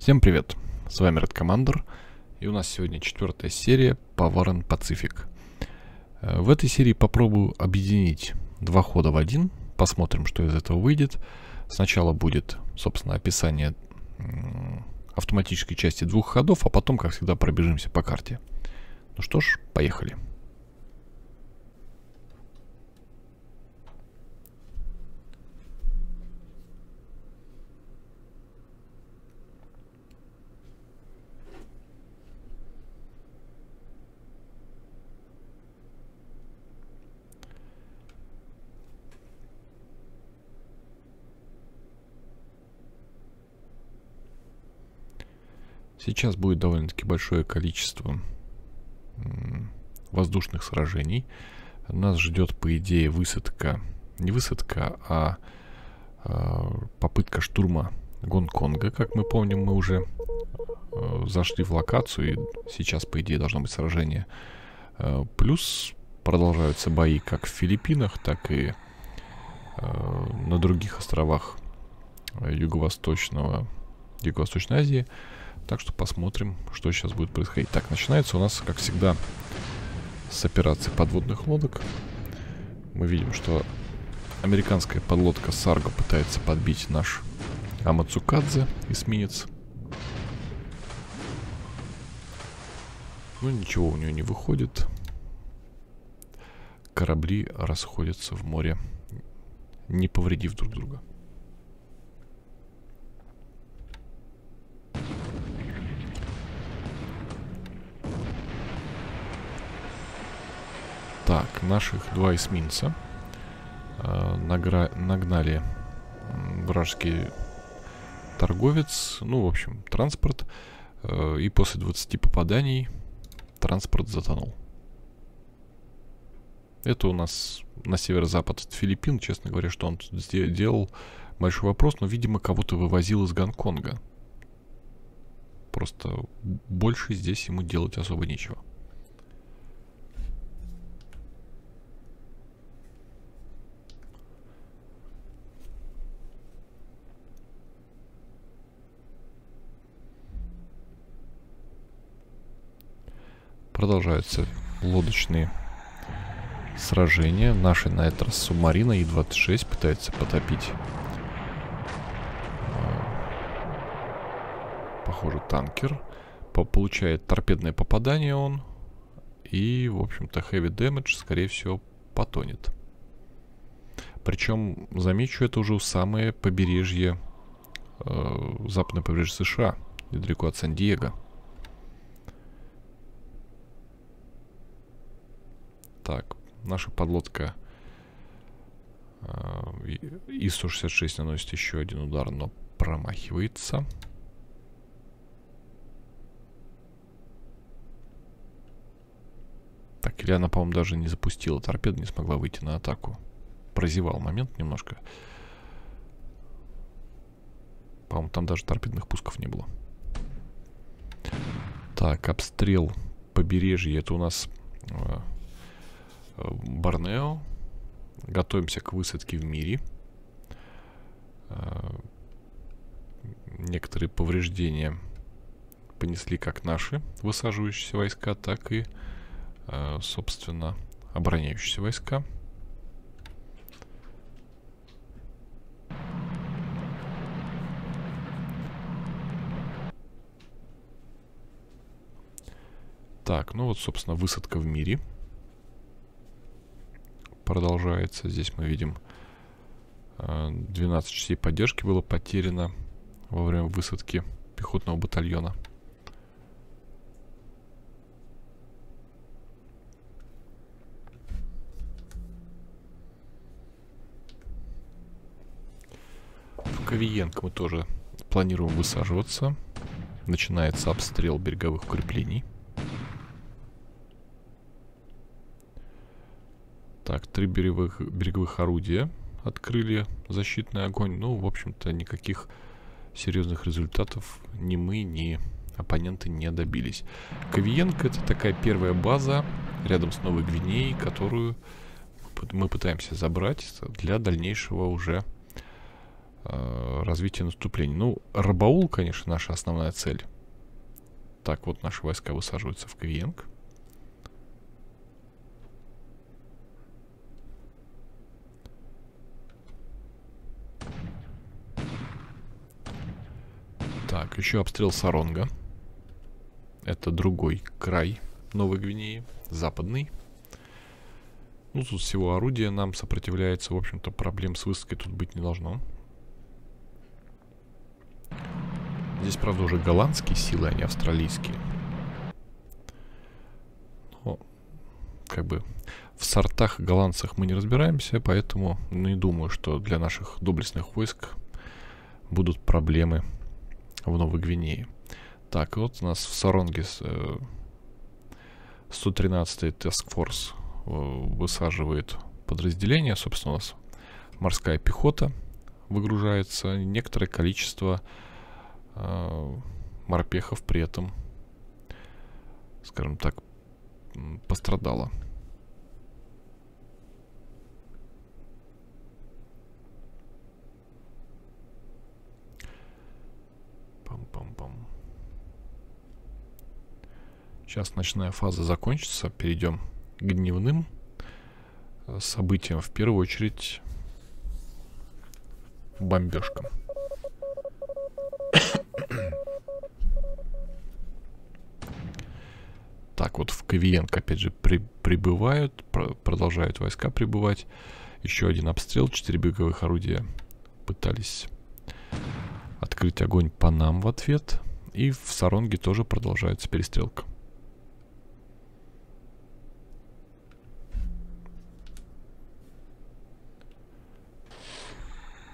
Всем привет, с вами Red Commander, и у нас сегодня четвертая серия по Warren Pacific. Э, в этой серии попробую объединить два хода в один, посмотрим, что из этого выйдет. Сначала будет, собственно, описание автоматической части двух ходов, а потом, как всегда, пробежимся по карте. Ну что ж, поехали. Сейчас будет довольно-таки большое количество воздушных сражений. Нас ждет, по идее, высадка, не высадка, а, а попытка штурма Гонконга. Как мы помним, мы уже э, зашли в локацию, и сейчас, по идее, должно быть сражение. Э, плюс продолжаются бои как в Филиппинах, так и э, на других островах юго-восточного, Юго-Восточной Азии. Так что посмотрим, что сейчас будет происходить. Так, начинается у нас, как всегда, с операции подводных лодок. Мы видим, что американская подлодка Сарго пытается подбить наш Амацукадзе, эсминец. Ну, ничего у нее не выходит. Корабли расходятся в море, не повредив друг друга. Так, наших два эсминца э, нагнали вражеский торговец, ну, в общем, транспорт. Э, и после 20 попаданий транспорт затонул. Это у нас на северо-запад от Филиппин, честно говоря, что он тут делал большой вопрос, но, видимо, кого-то вывозил из Гонконга. Просто больше здесь ему делать особо нечего. Продолжаются лодочные сражения. Наши на этот раз субмарина И-26 пытается потопить. Э, похоже, танкер. Получает торпедное попадание он. И, в общем-то, heavy damage, скорее всего, потонет. Причем, замечу, это уже самое побережье, э, западное побережье США, недалеко от Сан-Диего. Так, наша подлодка а, И-166 наносит еще один удар, но промахивается. Так, или она, по-моему, даже не запустила торпеду, не смогла выйти на атаку. Прозевал момент немножко. По-моему, там даже торпедных пусков не было. Так, обстрел побережья. Это у нас а, Борнео. Готовимся к высадке в мире. А, некоторые повреждения понесли как наши высаживающиеся войска, так и, а, собственно, обороняющиеся войска. Так, ну вот, собственно, высадка в мире продолжается. Здесь мы видим 12 э, частей поддержки было потеряно во время высадки пехотного батальона. В Ковиенко мы тоже планируем высаживаться. Начинается обстрел береговых укреплений. Так, три береговых, береговых орудия открыли защитный огонь. Ну, в общем-то, никаких серьезных результатов ни мы, ни оппоненты не добились. Ковиенко это такая первая база рядом с Новой Гвинеей, которую мы пытаемся забрать для дальнейшего уже э, развития наступлений. Ну, Рабаул, конечно, наша основная цель. Так, вот наши войска высаживаются в Квиенг. Так, еще обстрел Саронга. Это другой край Новой Гвинеи, западный. Ну, тут всего орудия нам сопротивляется. В общем-то, проблем с высадкой тут быть не должно. Здесь, правда, уже голландские силы, а не австралийские. Но, как бы, в сортах голландцах мы не разбираемся, поэтому не думаю, что для наших доблестных войск будут проблемы в Новой Гвинее. Так, вот у нас в Саронге э, 113-й Task Force э, высаживает подразделение. Собственно, у нас морская пехота выгружается. Некоторое количество э, морпехов при этом, скажем так, пострадало. Сейчас ночная фаза закончится. Перейдем к дневным событиям. В первую очередь бомбежкам. Так, вот в Кавиенко, опять же, при, прибывают, про, продолжают войска прибывать. Еще один обстрел, четыре беговых орудия пытались открыть огонь по нам в ответ. И в Саронге тоже продолжается перестрелка.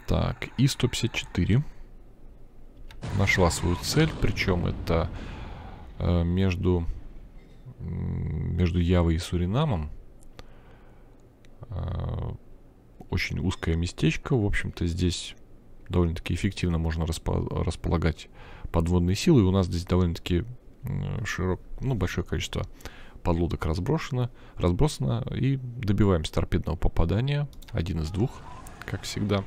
Так, И-154 нашла свою цель, причем это э, между между Явой и Суринамом. Э, очень узкое местечко. В общем-то, здесь довольно-таки эффективно можно распо располагать подводные силы. И у нас здесь довольно-таки широк, ну, большое количество подлодок разброшено, разбросано. И добиваемся торпедного попадания. Один из двух, как всегда.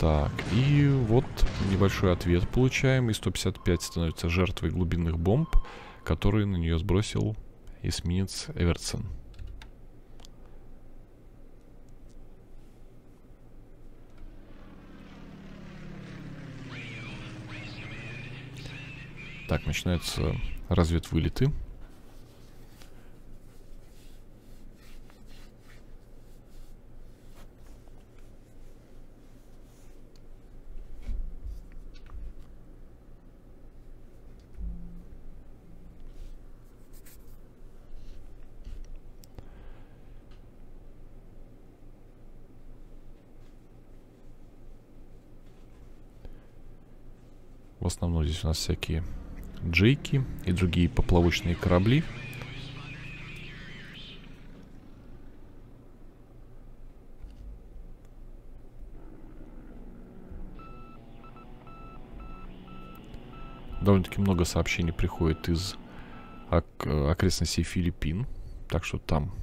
Так, и вот небольшой ответ получаем. И 155 становится жертвой глубинных бомб, которые на нее сбросил эсминец Эвертсон. Так, начинаются разведвылеты. В основном здесь у нас всякие джейки и другие поплавочные корабли. Довольно-таки много сообщений приходит из ок окрестностей Филиппин. Так что там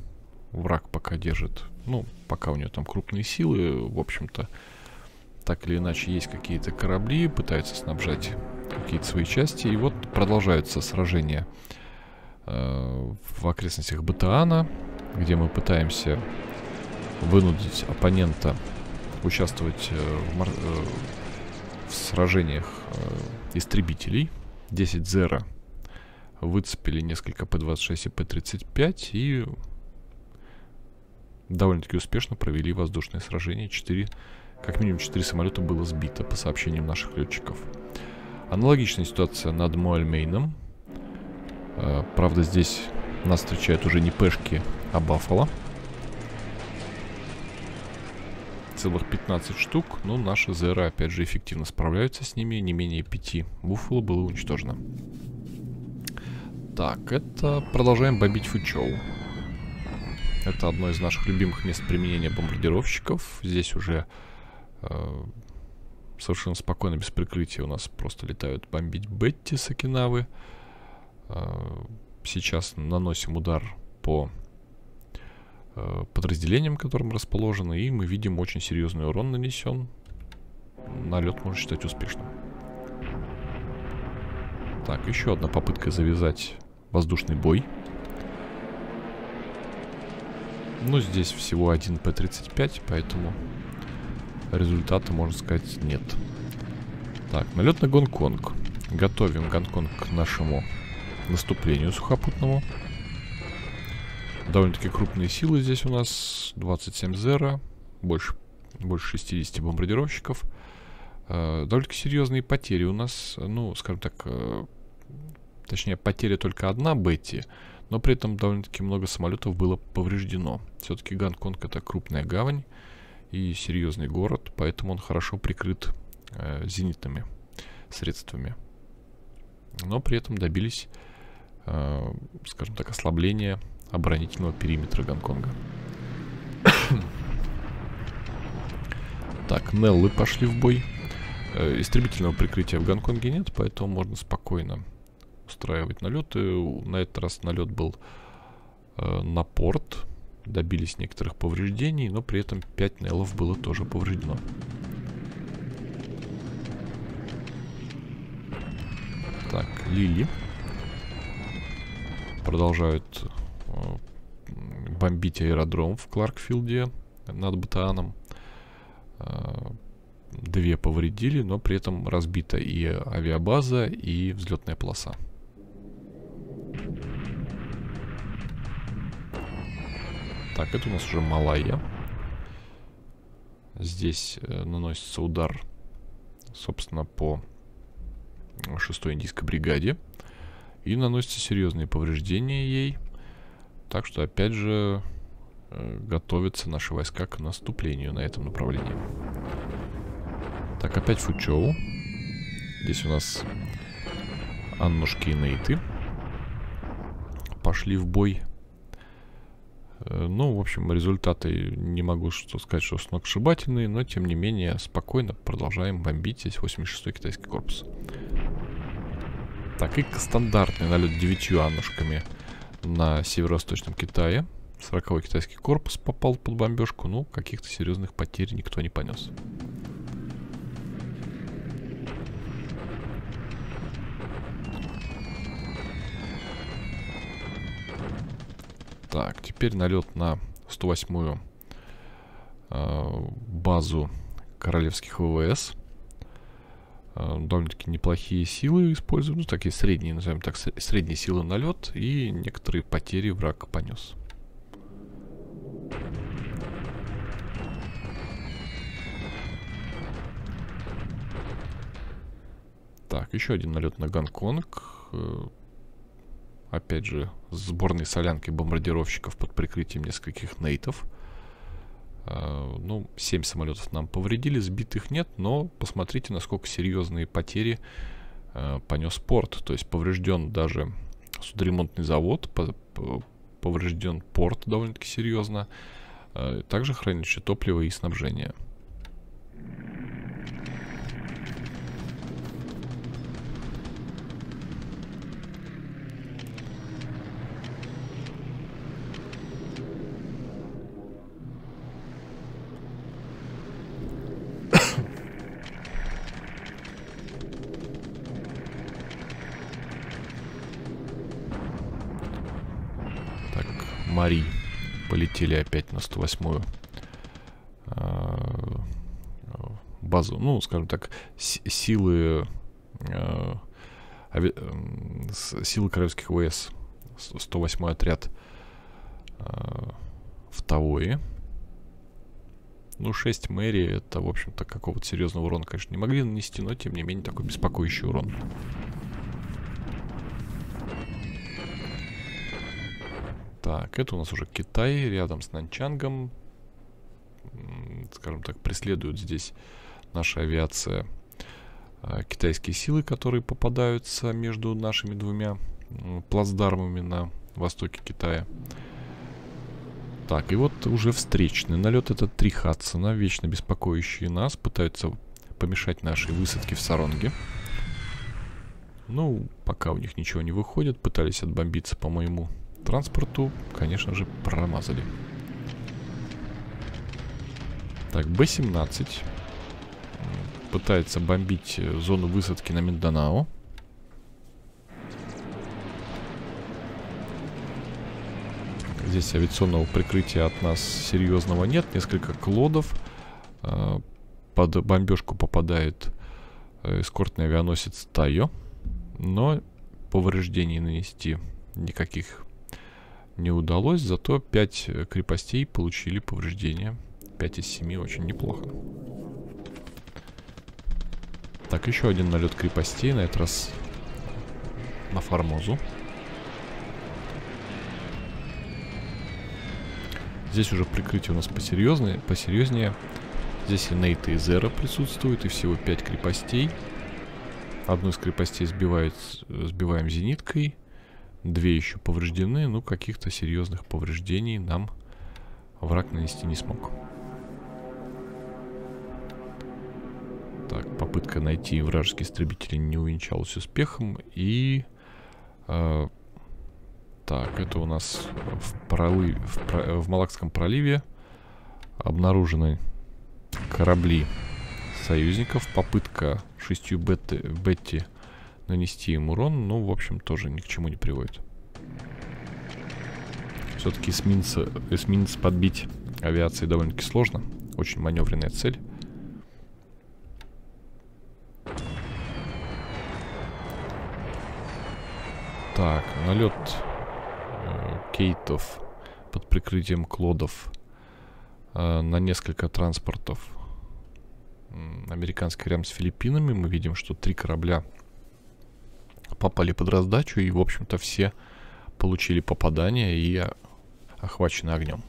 враг пока держит, ну, пока у него там крупные силы, в общем-то, так или иначе есть какие-то корабли, пытаются снабжать какие-то свои части. И вот продолжаются сражения э, в окрестностях Батаана, где мы пытаемся вынудить оппонента участвовать э, в, мор- э, в сражениях э, истребителей. 10 Zero выцепили несколько П-26 и П-35 и довольно-таки успешно провели воздушное сражение. 4 как минимум 4 самолета было сбито, по сообщениям наших летчиков. Аналогичная ситуация над Муальмейном. Э, правда, здесь нас встречают уже не пешки, а Баффало. Целых 15 штук, но наши Зеры, опять же, эффективно справляются с ними. Не менее 5 Буффало было уничтожено. Так, это продолжаем бомбить Фучоу. Это одно из наших любимых мест применения бомбардировщиков. Здесь уже совершенно спокойно, без прикрытия у нас просто летают бомбить Бетти с Окинавы. Э, сейчас наносим удар по э, подразделением, которым расположены, и мы видим очень серьезный урон нанесен. Налет можно считать успешным. Так, еще одна попытка завязать воздушный бой. Ну, здесь всего один П-35, поэтому результата, можно сказать, нет. Так, налет на Гонконг. Готовим Гонконг к нашему наступлению сухопутному. Довольно-таки крупные силы здесь у нас. 27 зера. Больше, больше 60 бомбардировщиков. Э, довольно-таки серьезные потери у нас. Ну, скажем так, э, точнее, потеря только одна Бетти. Но при этом довольно-таки много самолетов было повреждено. Все-таки Гонконг это крупная гавань и серьезный город, поэтому он хорошо прикрыт э, зенитными средствами. Но при этом добились, э, скажем так, ослабления оборонительного периметра Гонконга. так, Неллы пошли в бой. Э, истребительного прикрытия в Гонконге нет, поэтому можно спокойно устраивать налеты. На этот раз налет был э, на порт. Добились некоторых повреждений, но при этом 5 Неллов было тоже повреждено. Так, Лили. Продолжают э, бомбить аэродром в Кларкфилде над Батааном. Э, две повредили, но при этом разбита и авиабаза, и взлетная полоса. Так, это у нас уже Малайя. Здесь э, наносится удар, собственно, по 6-й индийской бригаде. И наносятся серьезные повреждения ей. Так что, опять же, э, готовятся наши войска к наступлению на этом направлении. Так, опять Фучоу. Здесь у нас Аннушки и Нейты. Пошли в бой. Э, ну, в общем, результаты не могу что сказать, что сногсшибательные, но тем не менее спокойно продолжаем бомбить здесь 86-й китайский корпус. Так, и стандартный налет девятью аннушками на северо-восточном Китае. 40-й китайский корпус попал под бомбежку, ну, каких-то серьезных потерь никто не понес. Так, теперь налет на 108-ю э, базу королевских ВВС. Э, довольно-таки неплохие силы используют, ну, такие средние, назовем так, средние силы налет, и некоторые потери враг понес. Так, еще один налет на Гонконг. Опять же, сборной солянкой бомбардировщиков под прикрытием нескольких нейтов. Uh, ну, 7 самолетов нам повредили, сбитых нет, но посмотрите, насколько серьезные потери uh, понес порт. То есть поврежден даже судоремонтный завод, по поврежден порт довольно-таки серьезно, uh, также хранилище топлива и снабжения. На 108-ю а, базу, ну, скажем так, силы э, ави, силы королевских ВС 108 отряд э, в Тавое. Ну, 6 мэрии, это, в общем-то, какого-то серьезного урона, конечно, не могли нанести, но, тем не менее, такой беспокоящий урон. Так, это у нас уже Китай, рядом с Нанчангом. Скажем так, преследует здесь наша авиация а, китайские силы, которые попадаются между нашими двумя плацдармами на востоке Китая. Так, и вот уже встречный налет. Это три Хадсона, вечно беспокоящие нас, пытаются помешать нашей высадке в Саронге. Ну, пока у них ничего не выходит, пытались отбомбиться по моему транспорту, конечно же, промазали. Так, Б-17 пытается бомбить э, зону высадки на Минданао. Здесь авиационного прикрытия от нас серьезного нет. Несколько клодов. Э, под бомбежку попадает э, эскортный авианосец Тайо. Но повреждений нанести никаких не удалось. Зато 5 крепостей получили повреждения. 5 из 7 очень неплохо. Так, еще один налет крепостей, на этот раз на Формозу. Здесь уже прикрытие у нас посерьезнее. посерьезнее. Здесь и Нейт и Зера присутствуют, и всего 5 крепостей. Одну из крепостей сбивает, сбиваем зениткой. Две еще повреждены, ну каких-то серьезных повреждений нам враг нанести не смог. Так, попытка найти вражеские истребители не увенчалась успехом. И э, так, это у нас в, пролы, в, в Малакском проливе обнаружены корабли союзников. Попытка шестью бетти, бетти нанести им урон, ну, в общем, тоже ни к чему не приводит. Все-таки эсминец, эсминец подбить авиации довольно-таки сложно. Очень маневренная цель. Так, налет кейтов под прикрытием клодов э, на несколько транспортов американский рядом с Филиппинами. Мы видим, что три корабля попали под раздачу и, в общем-то, все получили попадание и охвачены огнем.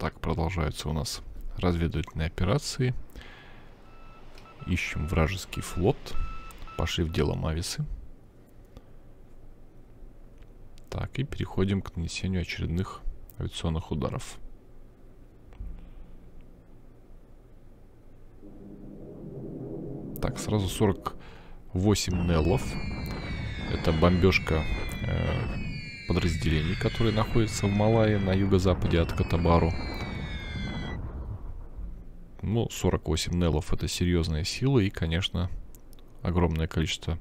Так, продолжаются у нас разведывательные операции. Ищем вражеский флот. Пошли в дело Мависы. Так, и переходим к нанесению очередных авиационных ударов. Так, сразу 48 неллов. Это бомбежка э, подразделений, которые находятся в Малайе на юго-западе от Катабару. Ну, 48 нелов это серьезная сила и, конечно, огромное количество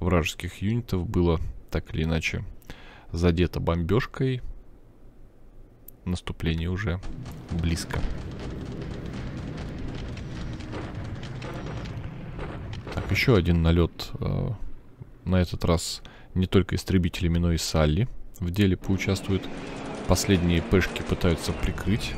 вражеских юнитов было так или иначе задето бомбежкой. Наступление уже близко. Так, еще один налет. Э, на этот раз не только истребителями, но и Салли в деле поучаствуют. Последние пешки пытаются прикрыть.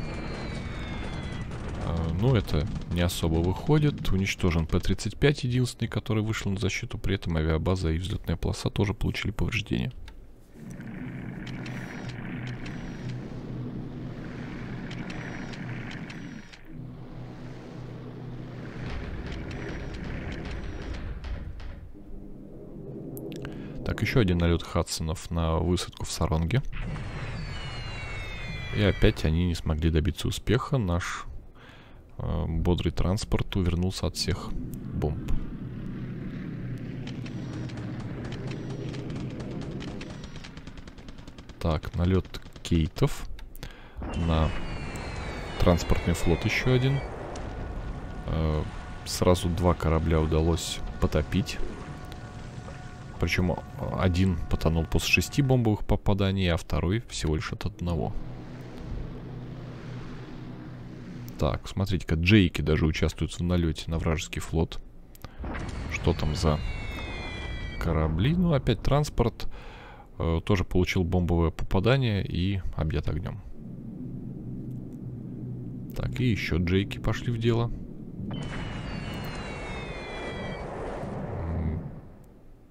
Но это не особо выходит. Уничтожен П-35, единственный, который вышел на защиту. При этом авиабаза и взлетная полоса тоже получили повреждения. еще один налет Хадсонов на высадку в Саронге. И опять они не смогли добиться успеха. Наш бодрый транспорт увернулся от всех бомб. Так, налет кейтов на транспортный флот еще один. Э, сразу два корабля удалось потопить. Причем один потонул после шести бомбовых попаданий, а второй всего лишь от одного. Так, смотрите-ка, Джейки даже участвуют в налете на вражеский флот. Что там за корабли? Ну, опять транспорт. Э, тоже получил бомбовое попадание и объят огнем. Так, и еще Джейки пошли в дело.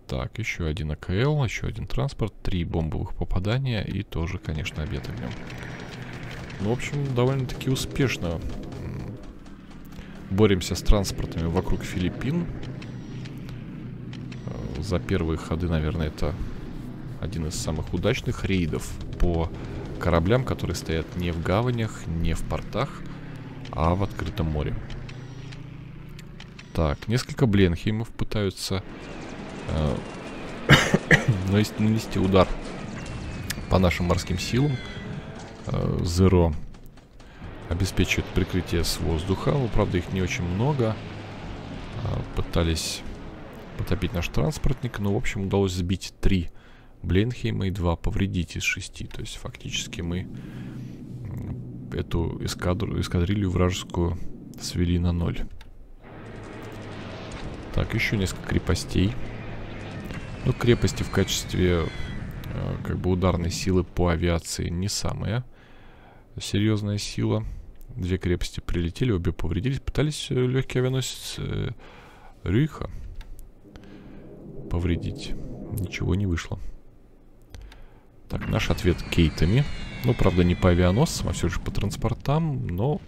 Так, еще один АКЛ, еще один транспорт, три бомбовых попадания и тоже, конечно, обед огнем. Ну, в общем, довольно-таки успешно боремся с транспортами вокруг Филиппин. Э, за первые ходы, наверное, это один из самых удачных рейдов по кораблям, которые стоят не в гаванях, не в портах, а в открытом море. Так, несколько Бленхеймов пытаются э, нанести удар по нашим морским силам. Э, Zero обеспечивает прикрытие с воздуха. Правда, их не очень много. Э, пытались потопить наш транспортник, но, в общем, удалось сбить три Бленхейма и два повредить из шести. То есть, фактически мы эту эскадру, эскадрилью вражескую свели на ноль. Так, еще несколько крепостей. Ну, крепости в качестве как бы ударной силы по авиации не самая серьезная сила. Две крепости прилетели, обе повредились. Пытались э, легкий авианосец э, Рюха повредить. Ничего не вышло. Так, наш ответ кейтами. Ну, правда, не по авианосцам, а все же по транспортам, но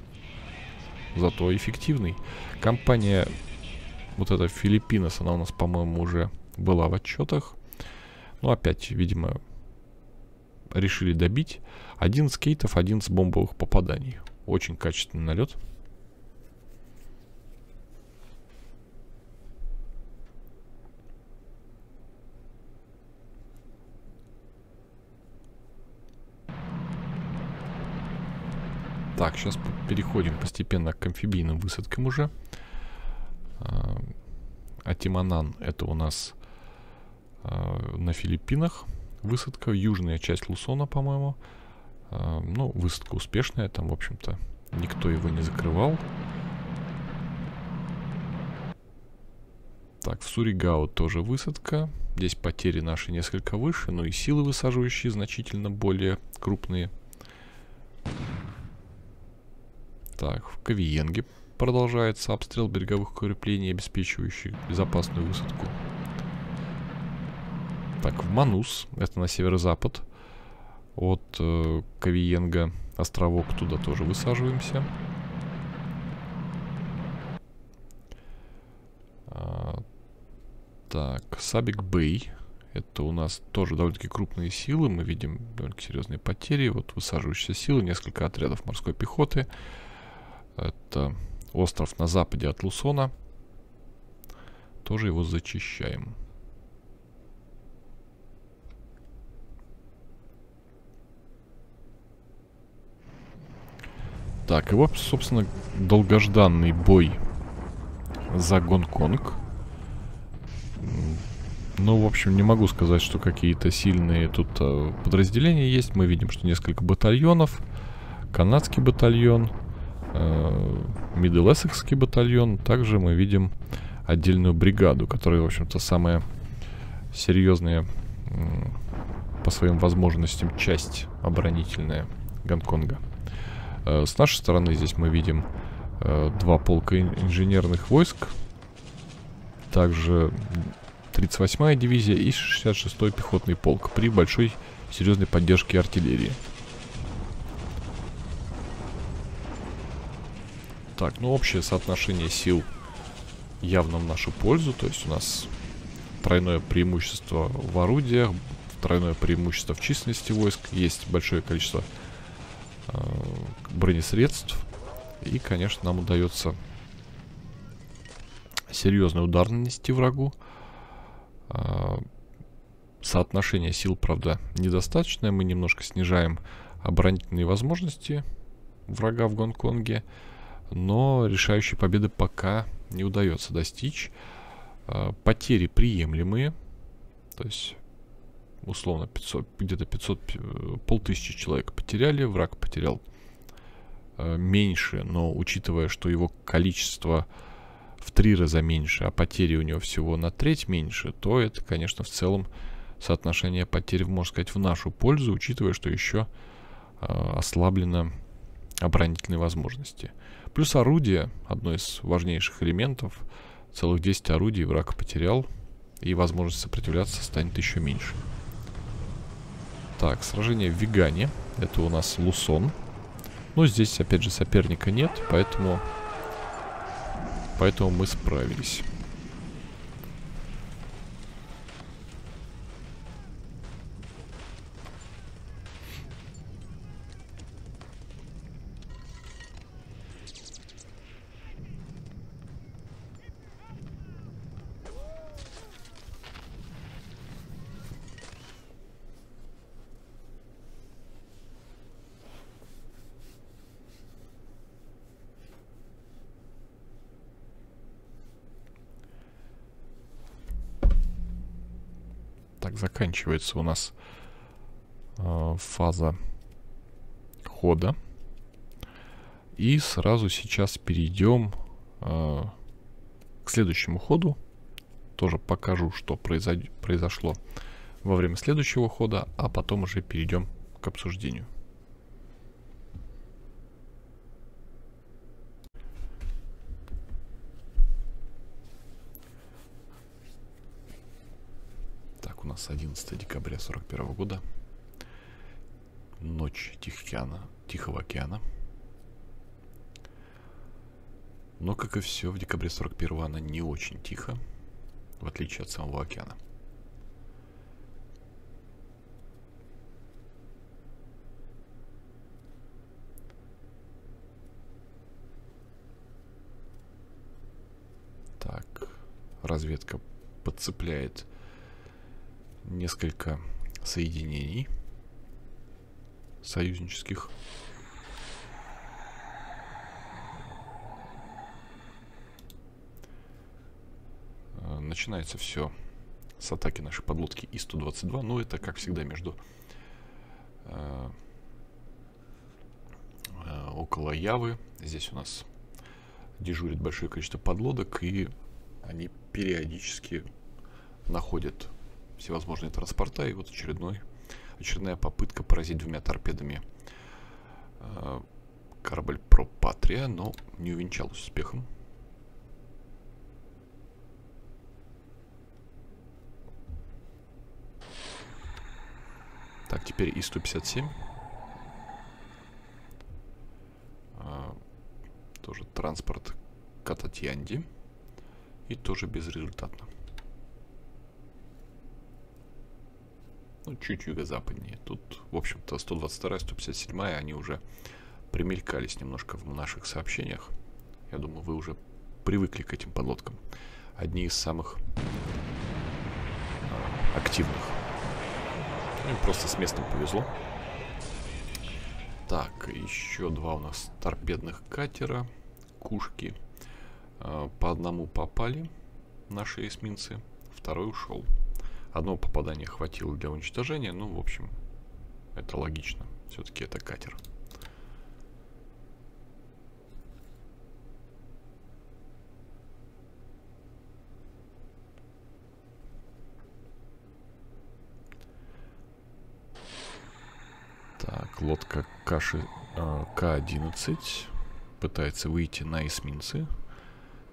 зато эффективный. Компания вот эта Филиппинос, она у нас, по-моему, уже была в отчетах. Ну, опять, видимо, решили добить. 11 кейтов, 11 бомбовых попаданий. Очень качественный налет. Так, сейчас переходим постепенно к амфибийным высадкам уже. А, Атиманан это у нас а, на Филиппинах высадка, южная часть Лусона, по-моему. А, ну, высадка успешная, там, в общем-то, никто его не закрывал. Так, в Суригау тоже высадка. Здесь потери наши несколько выше, но и силы высаживающие значительно более крупные. Так, в Кавиенге продолжается обстрел береговых укреплений, обеспечивающих безопасную высадку. Так, в Манус, это на северо-запад от э, Кавиенга островок, туда тоже высаживаемся. А, так, Сабик Бэй. Это у нас тоже довольно-таки крупные силы. Мы видим довольно серьезные потери. Вот высаживающиеся силы, несколько отрядов морской пехоты. Это остров на западе от Лусона. Тоже его зачищаем. Так, вот, собственно, долгожданный бой за Гонконг. Ну, в общем, не могу сказать, что какие-то сильные тут э, подразделения есть. Мы видим, что несколько батальонов. Канадский батальон, э, Мидл-Эссекский батальон. Также мы видим отдельную бригаду, которая, в общем-то, самая серьезная э, по своим возможностям часть оборонительная Гонконга. Э, с нашей стороны здесь мы видим э, два полка инженерных войск. Также 38-я дивизия и 66-й пехотный полк при большой серьезной поддержке артиллерии. Так, ну общее соотношение сил явно в нашу пользу. То есть у нас тройное преимущество в орудиях, тройное преимущество в численности войск. Есть большое количество бронесредств. И, конечно, нам удается серьезный удар нанести врагу. Э, соотношение сил, правда, недостаточное. Мы немножко снижаем оборонительные возможности врага в Гонконге. Но решающей победы пока не удается достичь. Э, потери приемлемые. То есть условно 500, где-то 500, э, полтысячи человек потеряли, враг потерял э, меньше, но учитывая, что его количество в три раза меньше, а потери у него всего на треть меньше, то это, конечно, в целом соотношение потерь, можно сказать, в нашу пользу, учитывая, что еще э, ослаблено оборонительные возможности. Плюс орудие, одно из важнейших элементов, целых 10 орудий враг потерял, И возможность сопротивляться станет еще меньше. Так, сражение в Вегане. Это у нас Лусон. Но здесь, опять же, соперника нет, поэтому... Поэтому мы справились. Так, заканчивается у нас э, фаза хода. И сразу сейчас перейдем э, к следующему ходу. Тоже покажу, что произошло во время следующего хода, а потом уже перейдем к обсуждению. у нас 11 декабря 41 года. Ночь Тихоокеана, Тихого океана. Но, как и все, в декабре 41 она не очень тихо, в отличие от самого океана. Так, разведка подцепляет несколько соединений союзнических. Э, начинается все с атаки нашей подлодки И-122. Но это, как всегда, между э, э, около Явы. Здесь у нас дежурит большое количество подлодок, и они периодически находят всевозможные транспорта. И вот очередной, очередная попытка поразить двумя торпедами э, корабль Пропатрия, но не увенчалась успехом. Так, теперь И-157. А, тоже транспорт Кататьянди. И тоже безрезультатно. Ну, чуть юго-западнее. Тут, в общем-то, 122 157 они уже примелькались немножко в наших сообщениях. Я думаю, вы уже привыкли к этим подлодкам. Одни из самых э, активных. Им просто с местом повезло. Так, еще два у нас торпедных катера. Кушки. Э, по одному попали наши эсминцы. Второй ушел. Одного попадания хватило для уничтожения. Ну, в общем, это логично. Все-таки это катер. Так, лодка Каши э, К-11 пытается выйти на эсминцы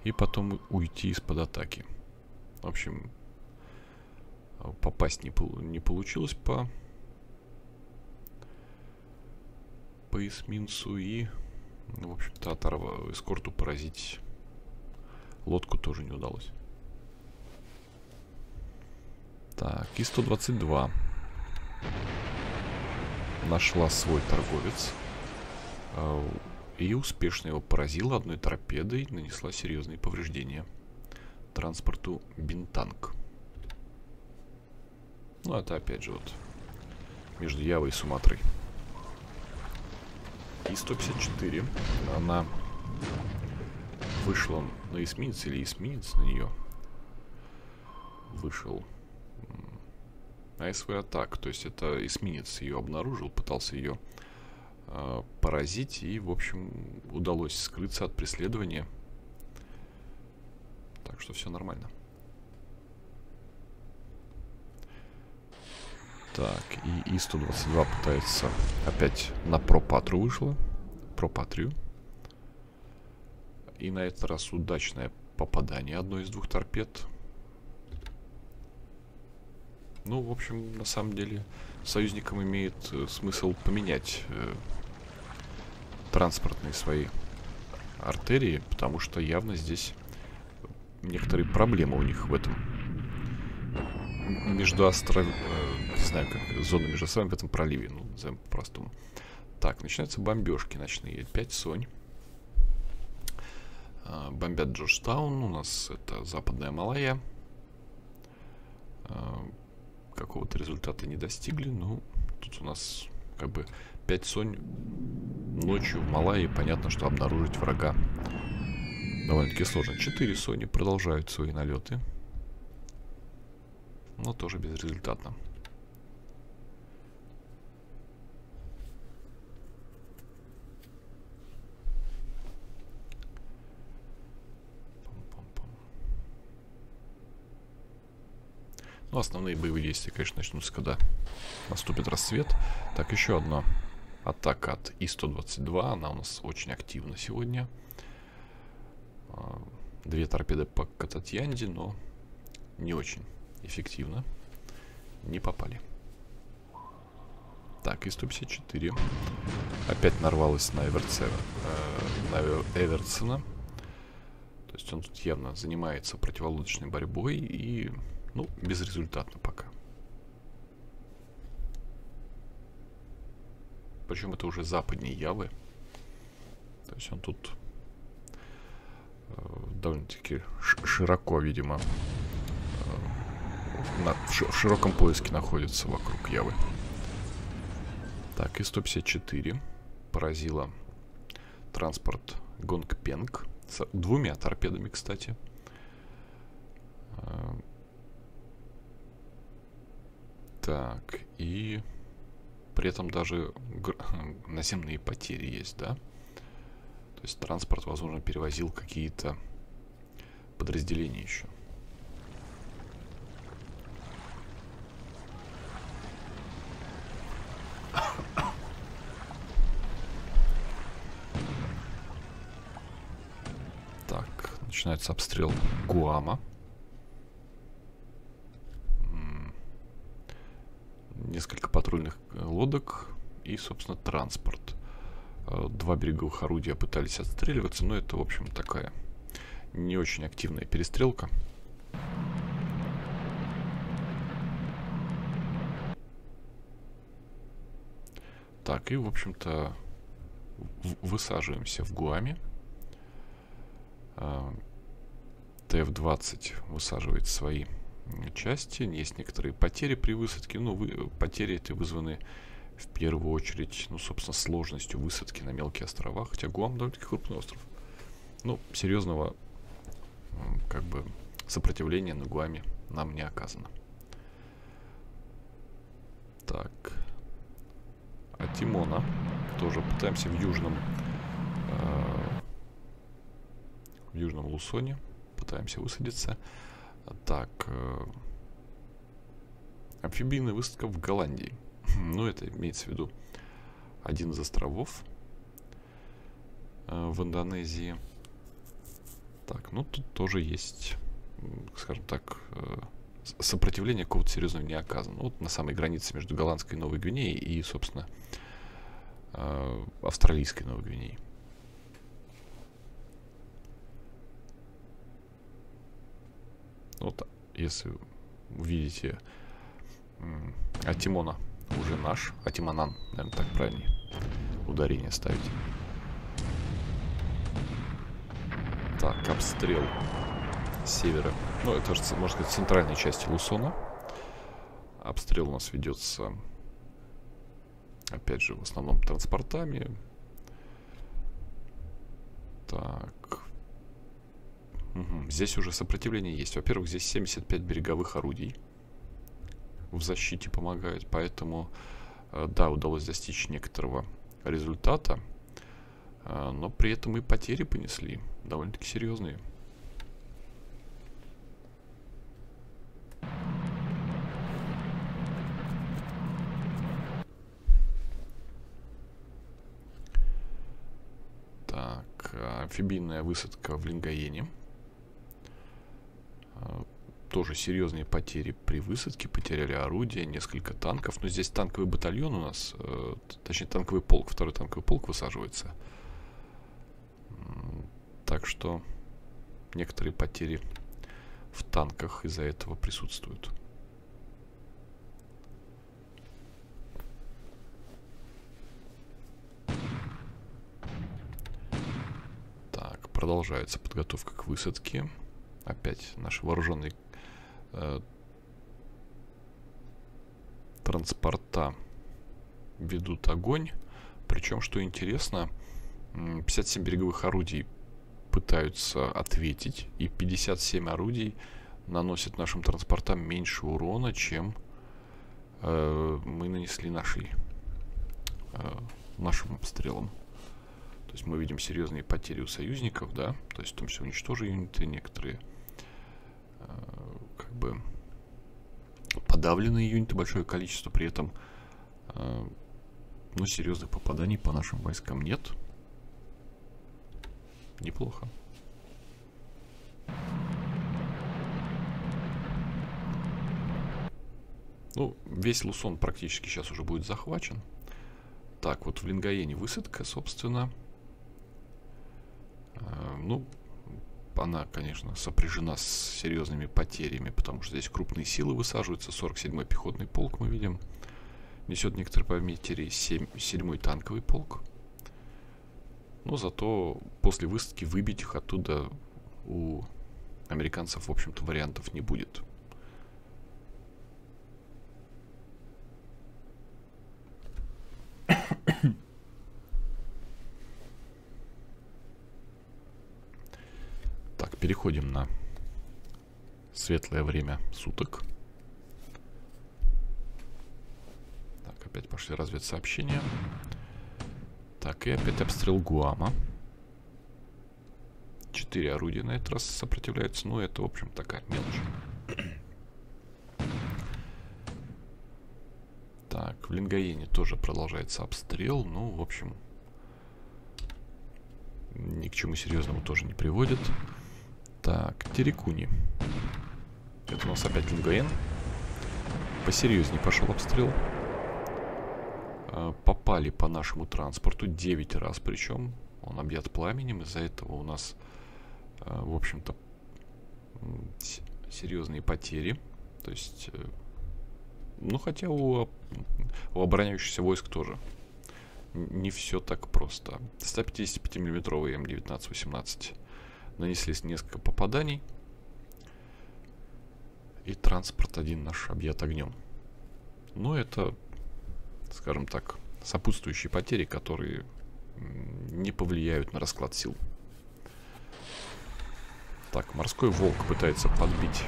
и потом уйти из-под атаки. В общем, попасть не, не получилось по по эсминцу и ну, в общем-то оторва эскорту поразить лодку тоже не удалось. Так и 122 нашла свой торговец. А, и успешно его поразила одной торпедой нанесла серьезные повреждения транспорту Бинтанг ну, это опять же вот между Явой и Суматрой. И 154. Она вышла на эсминец или эсминец на нее. Вышел на СВ атак. То есть это эсминец ее обнаружил, пытался ее э, поразить. И, в общем, удалось скрыться от преследования. Так что все нормально. Так, и И-122 пытается опять на Пропатру вышло. Пропатрию. И на этот раз удачное попадание одной из двух торпед. Ну, в общем, на самом деле, союзникам имеет э, смысл поменять э, транспортные свои артерии, потому что явно здесь некоторые проблемы у них в этом. Между остров... Э, не знаю, как зона между островами в этом проливе, ну, назовем по-простому. Так, начинаются бомбежки ночные. 5 Сонь. А, бомбят Джорджтаун. У нас это западная Малая. А, какого-то результата не достигли. Ну, тут у нас как бы 5 Сонь ночью в Малайи. Понятно, что обнаружить врага довольно-таки сложно. 4 Сони продолжают свои налеты. Но тоже безрезультатно. Ну, основные боевые действия, конечно, начнутся, когда наступит рассвет. Так, еще одна атака от И-122. Она у нас очень активна сегодня. А, две торпеды по Кататьянде, но не очень эффективно. Не попали. Так, И-154. Опять нарвалась на, Эверце, э, на Эверсона. То есть он тут явно занимается противолодочной борьбой и ну, безрезультатно пока. Причем это уже западнее Явы. То есть он тут э, довольно-таки широко, видимо, э, на, в, в широком поиске находится вокруг Явы. Так, и 154 поразила транспорт Гонгпенг с двумя торпедами, кстати. Э, так, и при этом даже наземные потери есть, да? То есть транспорт, возможно, перевозил какие-то подразделения еще. Так, начинается обстрел Гуама. несколько патрульных э, лодок и, собственно, транспорт. Э, два береговых орудия пытались отстреливаться, но это, в общем, такая не очень активная перестрелка. Так, и, в общем-то, высаживаемся в Гуаме. Э, ТФ-20 высаживает свои части. Есть некоторые потери при высадке. Ну, вы, потери эти вызваны в первую очередь, ну, собственно, сложностью высадки на мелкие острова. Хотя Гуам довольно-таки крупный остров. Ну, серьезного как бы сопротивления на Гуаме нам не оказано. Так. А Тимона тоже пытаемся в южном э, в южном Лусоне пытаемся высадиться. Так. Э, амфибийная выставка в Голландии. ну, это имеется в виду один из островов э, в Индонезии. Так, ну тут тоже есть, скажем так, э, сопротивление какого-то серьезного не оказано. Вот на самой границе между Голландской Новой Гвинеей и, собственно, австралийской Новой Гвинеей. Вот если увидите Атимона уже наш, Атиманан, наверное, так правильнее ударение ставить. Так, обстрел севера. Ну, это же, можно сказать, центральной части Лусона. Обстрел у нас ведется, опять же, в основном транспортами. Так, Угу. Здесь уже сопротивление есть. Во-первых, здесь 75 береговых орудий в защите помогают, поэтому, э, да, удалось достичь некоторого результата, э, но при этом и потери понесли довольно-таки серьезные. Так, амфибийная высадка в Лингаене. Тоже серьезные потери при высадке, потеряли орудие, несколько танков. Но здесь танковый батальон у нас, э, точнее танковый полк, второй танковый полк высаживается. Так что некоторые потери в танках из-за этого присутствуют. Так, продолжается подготовка к высадке. Опять наши вооруженные э, транспорта ведут огонь. Причем, что интересно, 57 береговых орудий пытаются ответить, и 57 орудий наносят нашим транспортам меньше урона, чем э, мы нанесли нашей, э, нашим обстрелом. То есть мы видим серьезные потери у союзников, да, то есть в том числе уничтожили юниты некоторые, как бы подавленные юниты, большое количество, при этом, э, ну, серьезных попаданий по нашим войскам нет. Неплохо. Ну, весь Лусон практически сейчас уже будет захвачен. Так, вот в Лингаене высадка, собственно. Э, ну, она, конечно, сопряжена с серьезными потерями, потому что здесь крупные силы высаживаются. 47-й пехотный полк мы видим. Несет некоторые потери 7-й танковый полк. Но зато после высадки выбить их оттуда у американцев, в общем-то, вариантов не будет. Так, переходим на светлое время суток. Так, опять пошли разведсообщения. сообщения. Так, и опять обстрел Гуама. Четыре орудия на этот раз сопротивляются. Ну, это, в общем, такая мелочь. Так, в Лингаене тоже продолжается обстрел. Ну, в общем, ни к чему серьезному тоже не приводит. Так, Терекуни. Это у нас опять Лингаен. Посерьезнее пошел обстрел. Э, попали по нашему транспорту 9 раз, причем он объят пламенем, из-за этого у нас, э, в общем-то, серьезные потери. То есть, э, ну хотя у, у обороняющихся войск тоже не все так просто. 155 миллиметровый М19-18 нанеслись несколько попаданий. И транспорт один наш объят огнем. Но это скажем так, сопутствующие потери, которые не повлияют на расклад сил. Так, морской волк пытается подбить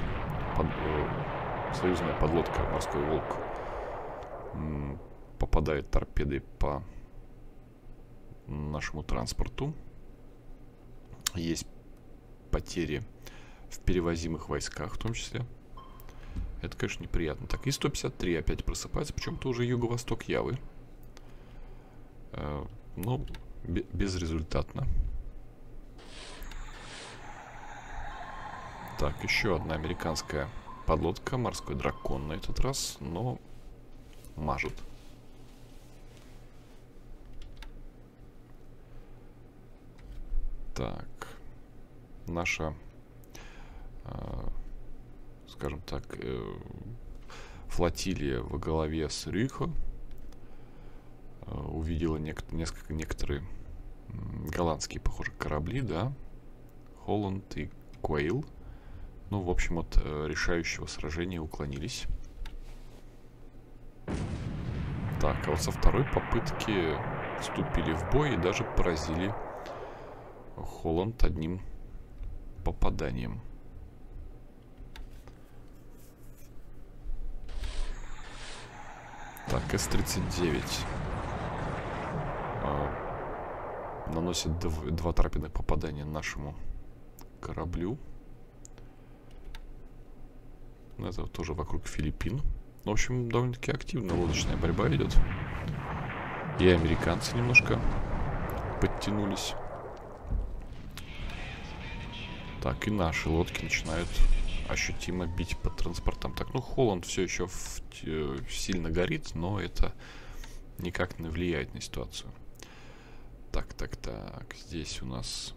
под, э, союзная подлодка морской волк м, попадает торпедой по нашему транспорту. Есть потери в перевозимых войсках в том числе. Это, конечно, неприятно. Так, И-153 опять просыпается, причем тоже юго-восток Явы. Э, но безрезультатно. Так, еще одна американская подлодка, морской дракон на этот раз, но мажет. Так, наша э, скажем так, э, флотилия во главе с Рюхо э, увидела несколько некоторые голландские, похоже, корабли, да, Холланд и Куэйл. Ну, в общем, от решающего сражения уклонились. Так, а вот со второй попытки вступили в бой и даже поразили Холланд одним попаданием. Так, С-39 а, наносит дв два торпедных попадания нашему кораблю. Ну, это тоже вокруг Филиппин. В общем, довольно-таки активная лодочная борьба идет. И американцы немножко подтянулись. Так, и наши лодки начинают ощутимо бить по транспортам. Так, ну, Холланд все еще в, э, сильно горит, но это никак не влияет на ситуацию. Так, так, так. Здесь у нас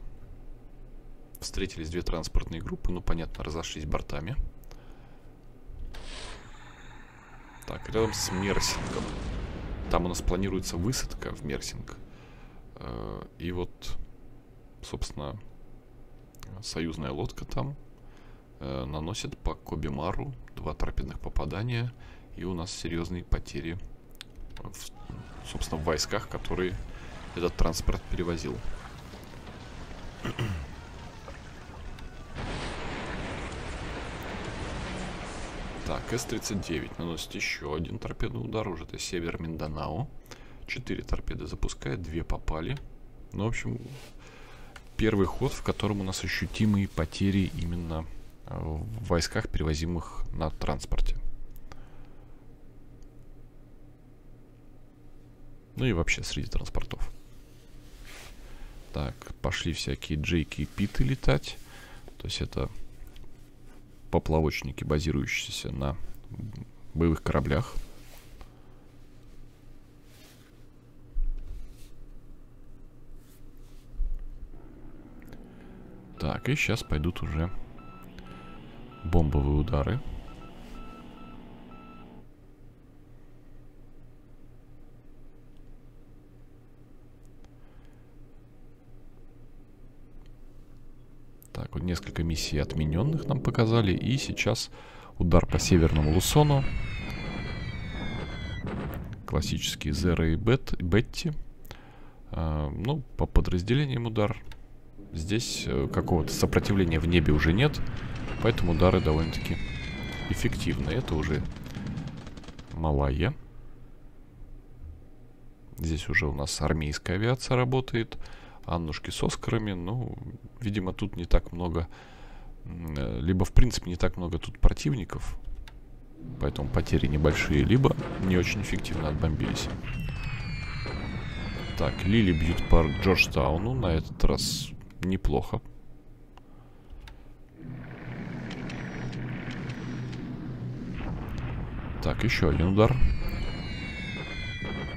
встретились две транспортные группы. Ну, понятно, разошлись бортами. Так, рядом с Мерсингом. Там у нас планируется высадка в Мерсинг. Э, и вот, собственно, союзная лодка там э, наносит по Кобимару два торпедных попадания. И у нас серьезные потери, в, собственно, в войсках, которые этот транспорт перевозил. Так, С-39 наносит еще один торпедный удар, уже это север Минданао. Четыре торпеды запускает, две попали. Ну, в общем, первый ход, в котором у нас ощутимые потери именно э, в войсках, перевозимых на транспорте. Ну и вообще среди транспортов. Так, пошли всякие Джейки и Питы летать. То есть это поплавочники, базирующиеся на боевых кораблях. Так, и сейчас пойдут уже бомбовые удары. Так, вот несколько миссий отмененных нам показали. И сейчас удар по северному Лусону. Классические Зера и Бет, Бетти. А, ну, по подразделениям удар. Здесь э, какого-то сопротивления в небе уже нет. Поэтому удары довольно-таки эффективны. Это уже Малайя. Здесь уже у нас армейская авиация работает. Аннушки с Оскарами. Ну, видимо, тут не так много... Э, либо, в принципе, не так много тут противников. Поэтому потери небольшие. Либо не очень эффективно отбомбились. Так, Лили бьют по Джорджтауну. На этот раз неплохо. Так, еще один удар.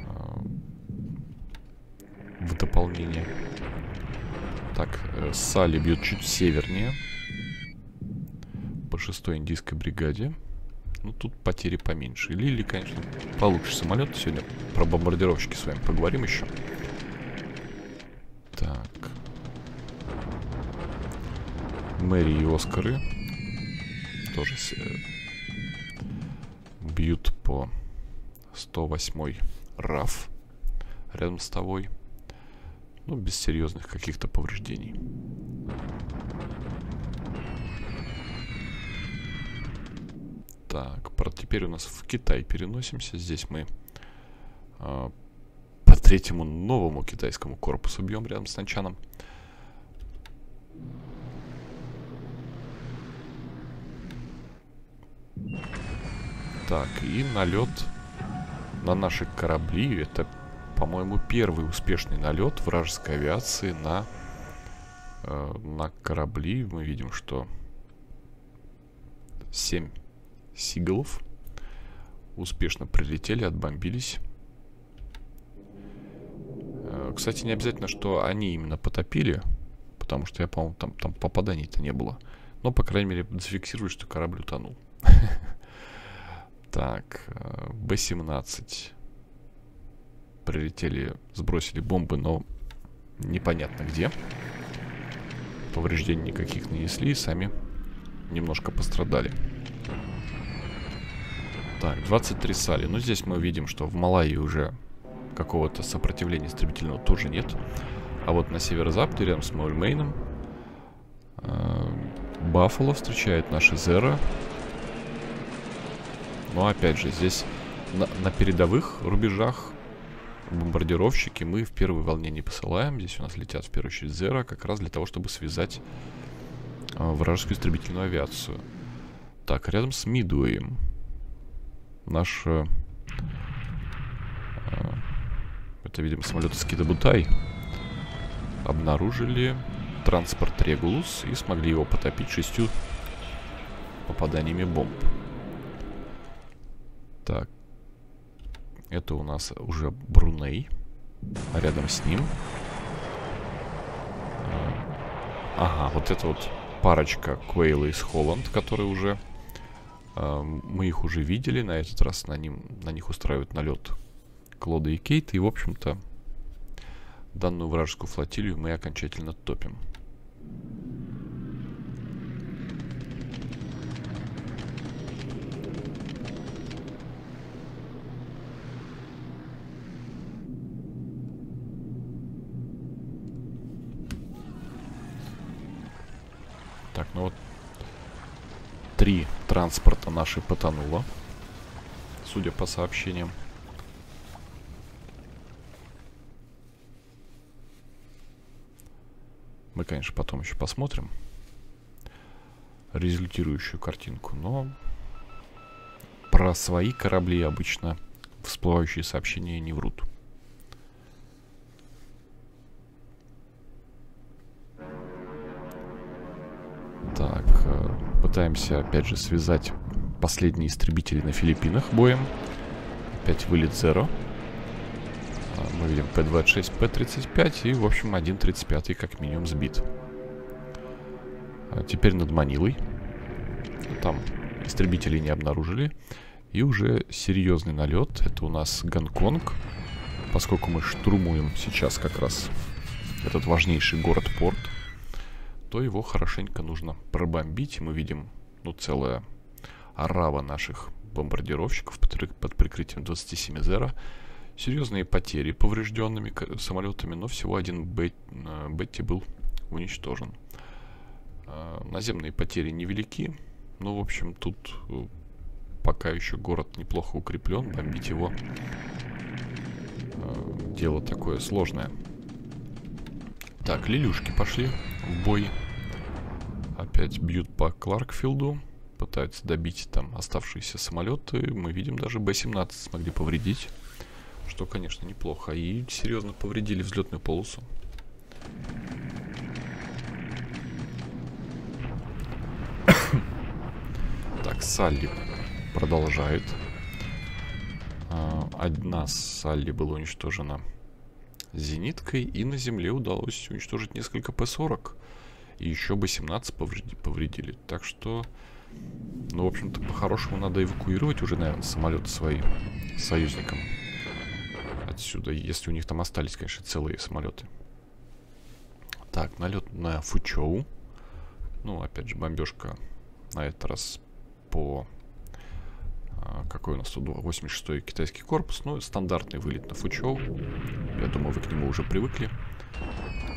А, в дополнение. Так, э, Салли бьет чуть севернее. По шестой индийской бригаде. Ну, тут потери поменьше. Лили, конечно, получше самолет. Сегодня про бомбардировщики с вами поговорим еще. Мэри и Оскары. Тоже э, бьют по 108 РАФ рядом с тобой. Ну, без серьезных каких-то повреждений. Так, теперь у нас в Китай переносимся. Здесь мы э, по третьему новому китайскому корпусу бьем рядом с Нанчаном. Так, и налет на наши корабли. Это по-моему, первый успешный налет вражеской авиации на, э, на корабли. Мы видим, что 7 сигалов успешно прилетели, отбомбились. Э, кстати, не обязательно, что они именно потопили, потому что я, по-моему, там, там попаданий-то не было. Но, по крайней мере, зафиксировали, что корабль утонул. Так, э, Б-17 прилетели, сбросили бомбы, но непонятно где. Повреждений никаких не несли, сами немножко пострадали. Так, 23 сали. Ну, здесь мы видим, что в Малайи уже какого-то сопротивления истребительного тоже нет. А вот на северо-западе, рядом с Мольмейном, э, Баффало встречает наши Зера. Но опять же, здесь на, на передовых рубежах бомбардировщики мы в первой волне не посылаем. Здесь у нас летят в первую очередь Зера, как раз для того, чтобы связать э, вражескую истребительную авиацию. Так, рядом с Мидуэем наш... Э, э, это, видимо, самолет из Китабутай. Обнаружили транспорт Регулус и смогли его потопить шестью попаданиями бомб. Так. Это у нас уже Бруней. А рядом с ним... А, ага, вот это вот парочка Квейла из Холланд, которые уже... А, мы их уже видели. На этот раз на, ним, на них устраивают налет Клода и Кейт. И, в общем-то, данную вражескую флотилию мы окончательно топим. Так, ну вот три транспорта наши потонуло, судя по сообщениям. Мы, конечно, потом еще посмотрим результирующую картинку, но про свои корабли обычно всплывающие сообщения не врут. Пытаемся опять же связать последние истребители на Филиппинах боем. Опять вылет Zero. А, мы видим П-26, П-35 и, в общем, 1.35 как минимум сбит. А теперь над Манилой. Там истребители не обнаружили. И уже серьезный налет. Это у нас Гонконг. Поскольку мы штурмуем сейчас как раз этот важнейший город-порт, то его хорошенько нужно пробомбить. Мы видим, ну, целая орава наших бомбардировщиков под, прикрытием 27 Зера серьезные потери поврежденными самолетами, но всего один э, Бетти был уничтожен. Э, наземные потери невелики, но, в общем, тут э, пока еще город неплохо укреплен, бомбить его дело такое сложное. Так, лилюшки пошли в бой. Опять бьют по Кларкфилду. Пытаются добить там оставшиеся самолеты. Мы видим, даже Б-17 смогли повредить. Что, конечно, неплохо. И серьезно повредили взлетную полосу. так, Салли продолжает. А, одна Салли была уничтожена зениткой, и на земле удалось уничтожить несколько П-40. И еще бы 17 повреди повредили. Так что, ну, в общем-то, по-хорошему надо эвакуировать уже, наверное, самолеты свои союзникам отсюда, если у них там остались, конечно, целые самолеты. Так, налет на Фучоу. Ну, опять же, бомбежка на этот раз по... А, какой у нас тут 86-й китайский корпус. Ну, стандартный вылет на Фучоу. Я думаю, вы к нему уже привыкли.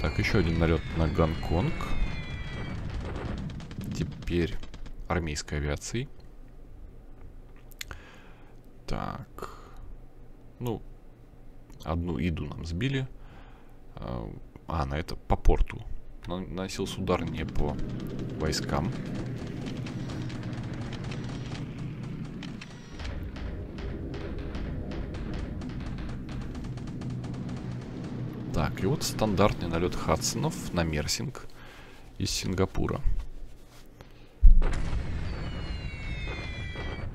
Так, еще один налет на Гонконг. Теперь армейской авиации. Так. Ну, Одну иду нам сбили. А, а, на это по порту. Наносился удар не по войскам. Так, и вот стандартный налет Хадсонов на Мерсинг из Сингапура.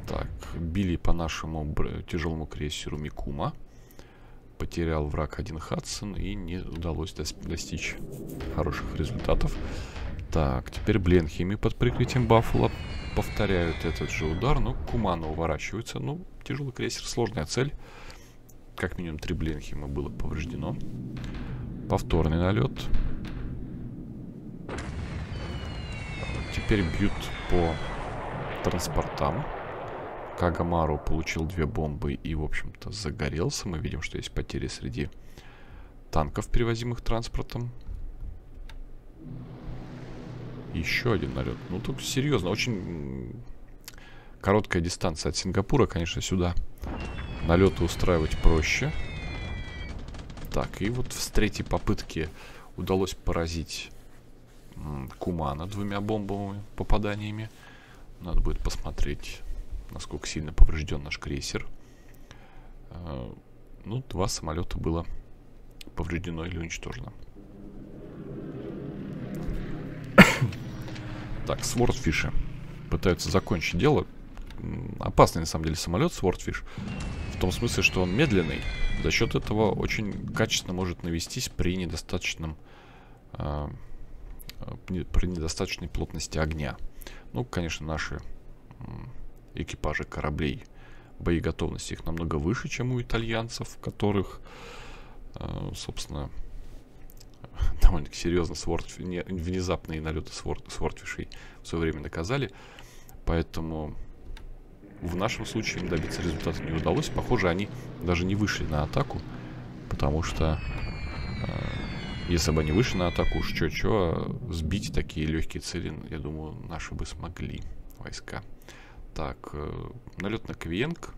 Так, били по нашему тяжелому крейсеру Микума потерял враг один Хадсон и не удалось достичь хороших результатов. Так, теперь Бленхеми под прикрытием Баффала повторяют этот же удар, но Кумана уворачивается. Ну, тяжелый крейсер, сложная цель. Как минимум три Бленхема было повреждено. Повторный налет. Теперь бьют по транспортам. Кагамару получил две бомбы и, в общем-то, загорелся. Мы видим, что есть потери среди танков, перевозимых транспортом. Еще один налет. Ну, тут серьезно, очень короткая дистанция от Сингапура, конечно, сюда налеты устраивать проще. Так, и вот с третьей попытки удалось поразить Кумана двумя бомбовыми попаданиями. Надо будет посмотреть насколько сильно поврежден наш крейсер. А, ну, два самолета было повреждено или уничтожено. так, Свордфиши. пытаются закончить дело. Опасный, на самом деле, самолет Swordfish. В том смысле, что он медленный. За счет этого очень качественно может навестись при недостаточном... Э, при недостаточной плотности огня. Ну, конечно, наши экипажи кораблей боеготовности их намного выше, чем у итальянцев, которых, э, собственно, довольно-таки серьезно сворд, внезапные налеты сворд, свортфишей в свое время наказали. Поэтому в нашем случае им добиться результата не удалось. Похоже, они даже не вышли на атаку, потому что э, если бы они вышли на атаку, уж что-что, сбить такие легкие цели, я думаю, наши бы смогли войска. Так, э, налет на Квенк.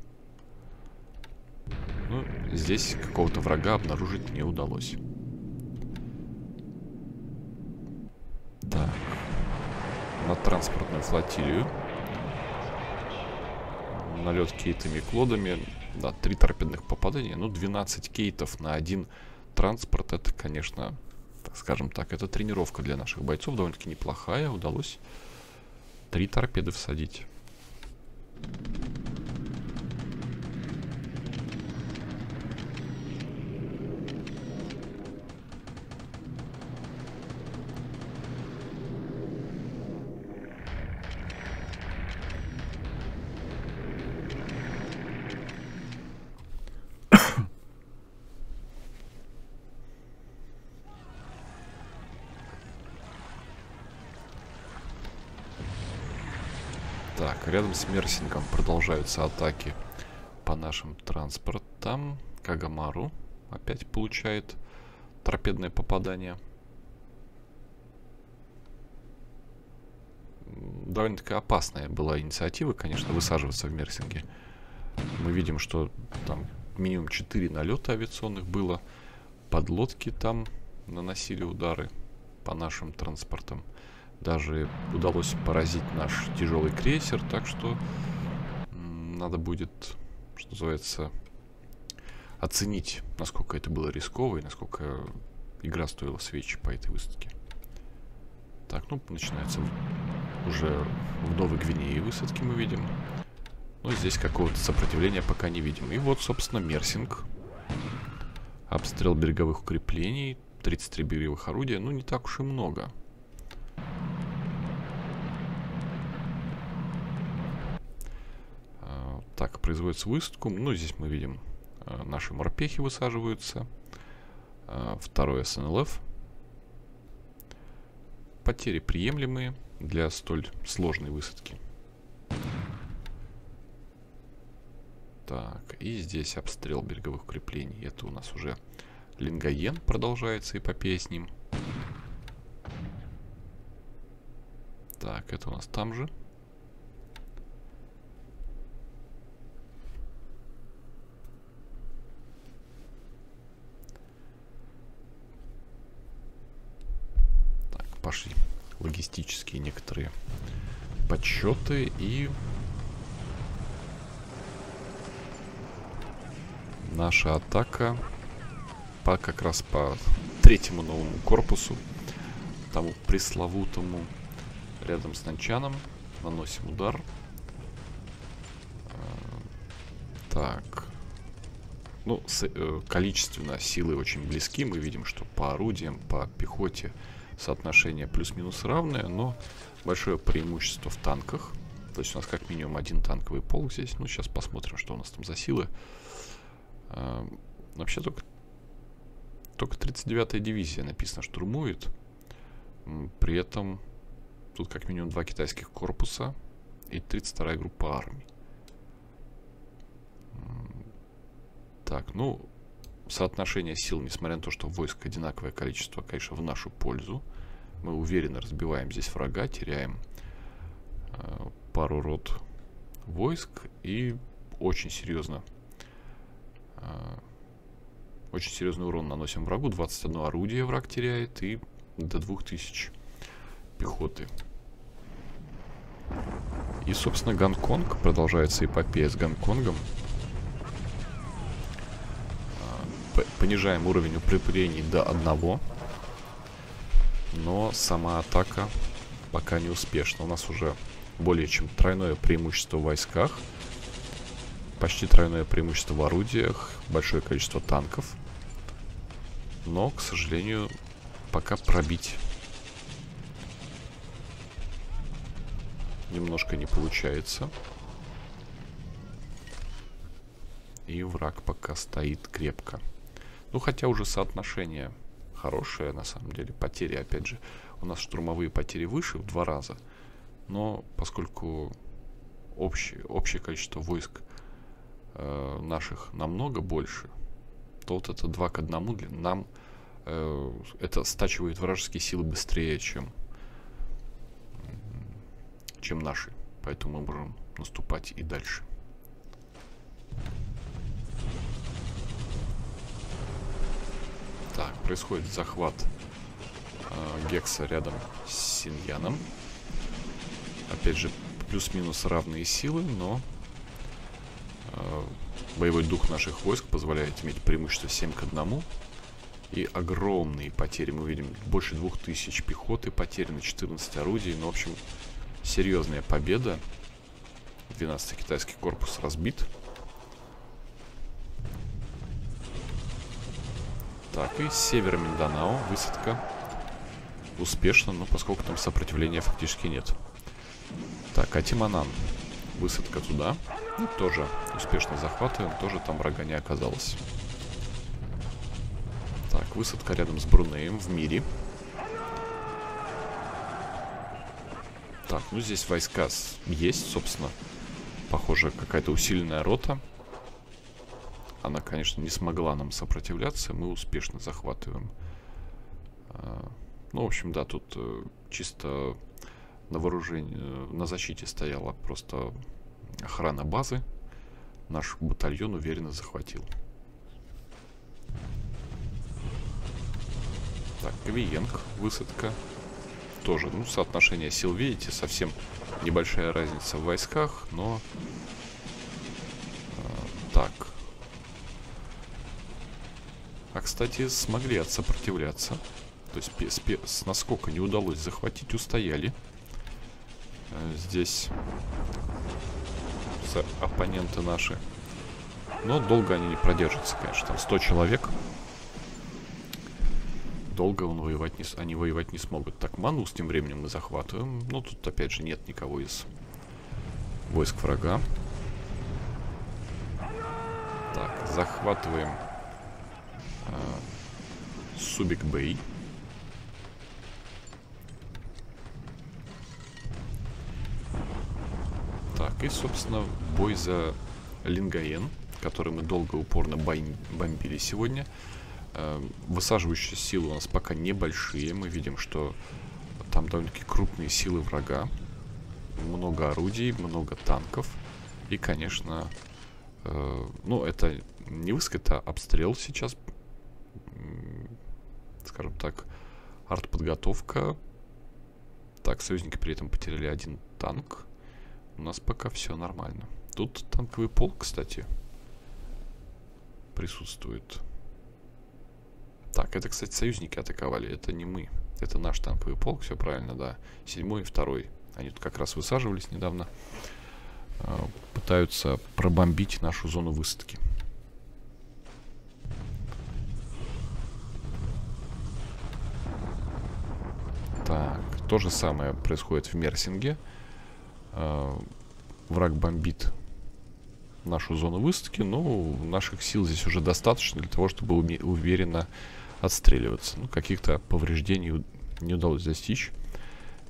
Ну, здесь какого-то врага обнаружить не удалось. Так. На транспортную флотилию. Налет кейтами и клодами. Да, три торпедных попадания. Ну, 12 кейтов на один транспорт. Это, конечно, так скажем так, это тренировка для наших бойцов. Довольно-таки неплохая. Удалось три торпеды всадить. Рядом с Мерсингом продолжаются атаки по нашим транспортам. Кагамару опять получает торпедное попадание. Довольно-таки опасная была инициатива, конечно, высаживаться в Мерсинге. Мы видим, что там минимум 4 налета авиационных было. Подлодки там наносили удары по нашим транспортам. Даже удалось поразить наш тяжелый крейсер, так что надо будет, что называется, оценить, насколько это было рисково и насколько игра стоила свечи по этой высадке. Так, ну, начинается уже в Новой Гвинее высадки мы видим. Но здесь какого-то сопротивления пока не видим. И вот, собственно, Мерсинг. Обстрел береговых укреплений. 33 береговых орудия. Ну, не так уж и много. Так, производится высадку. Ну, здесь мы видим, э, наши морпехи высаживаются. Э, второй СНЛФ. Потери приемлемые для столь сложной высадки. Так, и здесь обстрел береговых укреплений. Это у нас уже Лингаен продолжается, эпопея с ним. Так, это у нас там же. Пошли логистические некоторые подсчеты и наша атака по как раз по третьему новому корпусу тому пресловутому рядом с Нанчаном. Наносим удар. А, так. Ну, с, э, количественно силы очень близки. Мы видим, что по орудиям, по пехоте соотношение плюс-минус равное, но большое преимущество в танках. То есть у нас как минимум один танковый полк здесь. Ну, сейчас посмотрим, что у нас там за силы. А, вообще только, только 39-я дивизия написано штурмует. При этом тут как минимум два китайских корпуса и 32-я группа армий. Так, ну, соотношение сил, несмотря на то, что войск одинаковое количество, конечно, в нашу пользу. Мы уверенно разбиваем здесь врага, теряем э, пару рот войск и очень серьезно э, очень серьезный урон наносим врагу. 21 орудие враг теряет и до 2000 пехоты. И, собственно, Гонконг. Продолжается эпопея с Гонконгом. Понижаем уровень укреплений до одного. Но сама атака пока не успешна. У нас уже более чем тройное преимущество в войсках, почти тройное преимущество в орудиях, большое количество танков. Но, к сожалению, пока пробить немножко не получается. И враг пока стоит крепко. Ну, хотя уже соотношение хорошее, на самом деле. Потери, опять же, у нас штурмовые потери выше в два раза. Но поскольку общее, общее количество войск э, наших намного больше, то вот это 2 к 1 для нам э, это стачивает вражеские силы быстрее, чем, чем наши. Поэтому мы можем наступать и дальше. Так, происходит захват э, Гекса рядом с Синьяном. Опять же, плюс-минус равные силы, но э, боевой дух наших войск позволяет иметь преимущество 7 к 1. И огромные потери. Мы видим больше 2000 пехоты, потеряно 14 орудий. Ну, в общем, серьезная победа. 12 китайский корпус разбит. Так, и с севера Минданао высадка успешно, но поскольку там сопротивления фактически нет. Так, Атиманан. Высадка туда. Ну, тоже успешно захватываем, тоже там врага не оказалось. Так, высадка рядом с Брунеем в мире. Так, ну здесь войска есть, собственно. Похоже, какая-то усиленная рота. Она, конечно, не смогла нам сопротивляться. Мы успешно захватываем. А, ну, в общем, да, тут э, чисто на вооружении, э, на защите стояла просто охрана базы. Наш батальон уверенно захватил. Так, Кавиенг, высадка. Тоже, ну, соотношение сил, видите, совсем небольшая разница в войсках, но... Э, так, а, кстати, смогли отсопротивляться. То есть с насколько не удалось захватить, устояли. Э, здесь оппоненты наши. Но долго они не продержатся, конечно. Там 100 человек. Долго он воевать не, они воевать не смогут. Так, Ману с тем временем мы захватываем. Ну, тут опять же нет никого из войск врага. Так, захватываем Субик Бэй. Так, и, собственно, бой за Лингаен, который мы долго упорно бомбили сегодня. Э, высаживающие силы у нас пока небольшие. Мы видим, что там довольно-таки крупные силы врага. Много орудий, много танков. И, конечно, э, ну, это не выск, это обстрел сейчас скажем так, артподготовка. Так, союзники при этом потеряли один танк. У нас пока все нормально. Тут танковый полк, кстати, присутствует. Так, это, кстати, союзники атаковали, это не мы. Это наш танковый полк, все правильно, да. Седьмой и второй. Они тут как раз высаживались недавно. А, пытаются пробомбить нашу зону высадки. Так, то же самое происходит в Мерсинге. Э, враг бомбит нашу зону высадки, но наших сил здесь уже достаточно для того, чтобы уверенно отстреливаться. Ну, каких-то повреждений не удалось достичь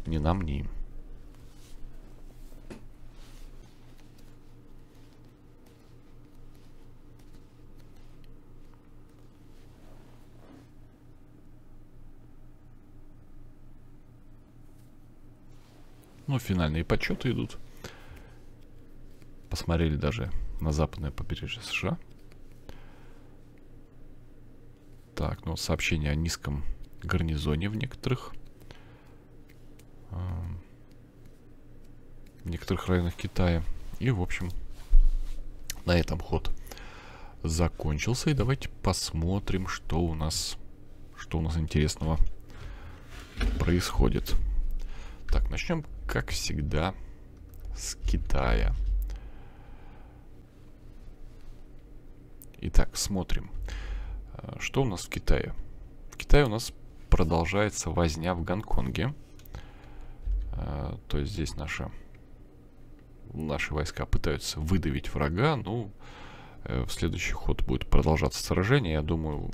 ни нам, ни им. Ну, финальные подсчеты идут. Посмотрели даже на западное побережье США. Так, ну, сообщение о низком гарнизоне в некоторых в некоторых районах Китая. И, в общем, на этом ход закончился. И давайте посмотрим, что у нас, что у нас интересного происходит. Так, начнем как всегда, с Китая. Итак, смотрим. Э, что у нас в Китае? В Китае у нас продолжается возня в Гонконге. Э, то есть здесь наши, наши войска пытаются выдавить врага. Ну, э, в следующий ход будет продолжаться сражение. Я думаю,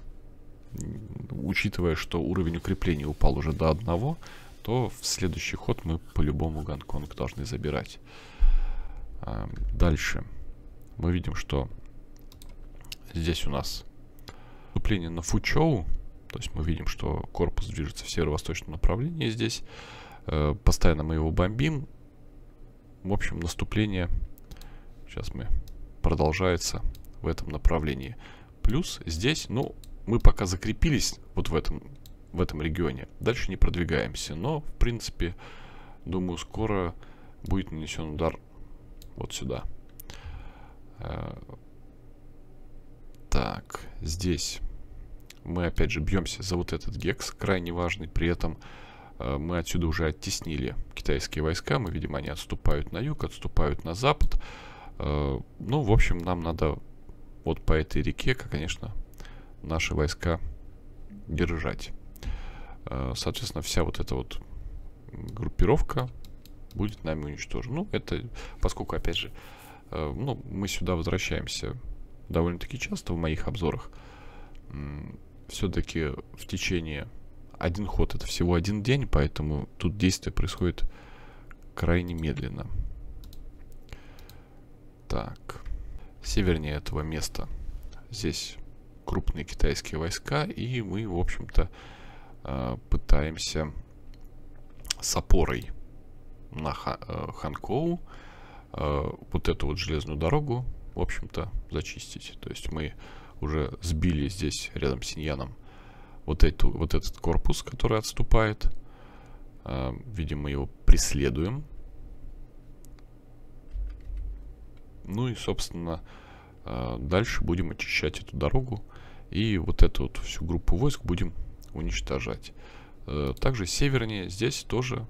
учитывая, что уровень укрепления упал уже до одного, то в следующий ход мы по-любому Гонконг должны забирать. Дальше мы видим, что здесь у нас вступление на Фучоу. То есть мы видим, что корпус движется в северо-восточном направлении здесь. Э, постоянно мы его бомбим. В общем, наступление сейчас мы продолжается в этом направлении. Плюс здесь, ну, мы пока закрепились вот в этом, в этом регионе. Дальше не продвигаемся. Но, в принципе, думаю, скоро будет нанесен удар вот сюда. Э, так, здесь мы опять же бьемся за вот этот гекс, крайне важный. При этом э, мы отсюда уже оттеснили китайские войска. Мы видим, они отступают на юг, отступают на запад. Э, ну, в общем, нам надо вот по этой реке, конечно, наши войска держать. Э, соответственно, вся вот эта вот группировка будет нами уничтожена. Ну, это, поскольку, опять же, э, ну, мы сюда возвращаемся довольно-таки часто в моих обзорах, все-таки в течение один ход это всего один день, поэтому тут действие происходит крайне медленно. Так, севернее этого места здесь крупные китайские войска, и мы, в общем-то, пытаемся с опорой на э, Ханкоу э, вот эту вот железную дорогу, в общем-то, зачистить. То есть мы уже сбили здесь рядом с Синьяном вот, эту, вот этот корпус, который отступает. Э, видимо, его преследуем. Ну и, собственно, э, дальше будем очищать эту дорогу. И вот эту вот всю группу войск будем уничтожать. Э, также севернее здесь тоже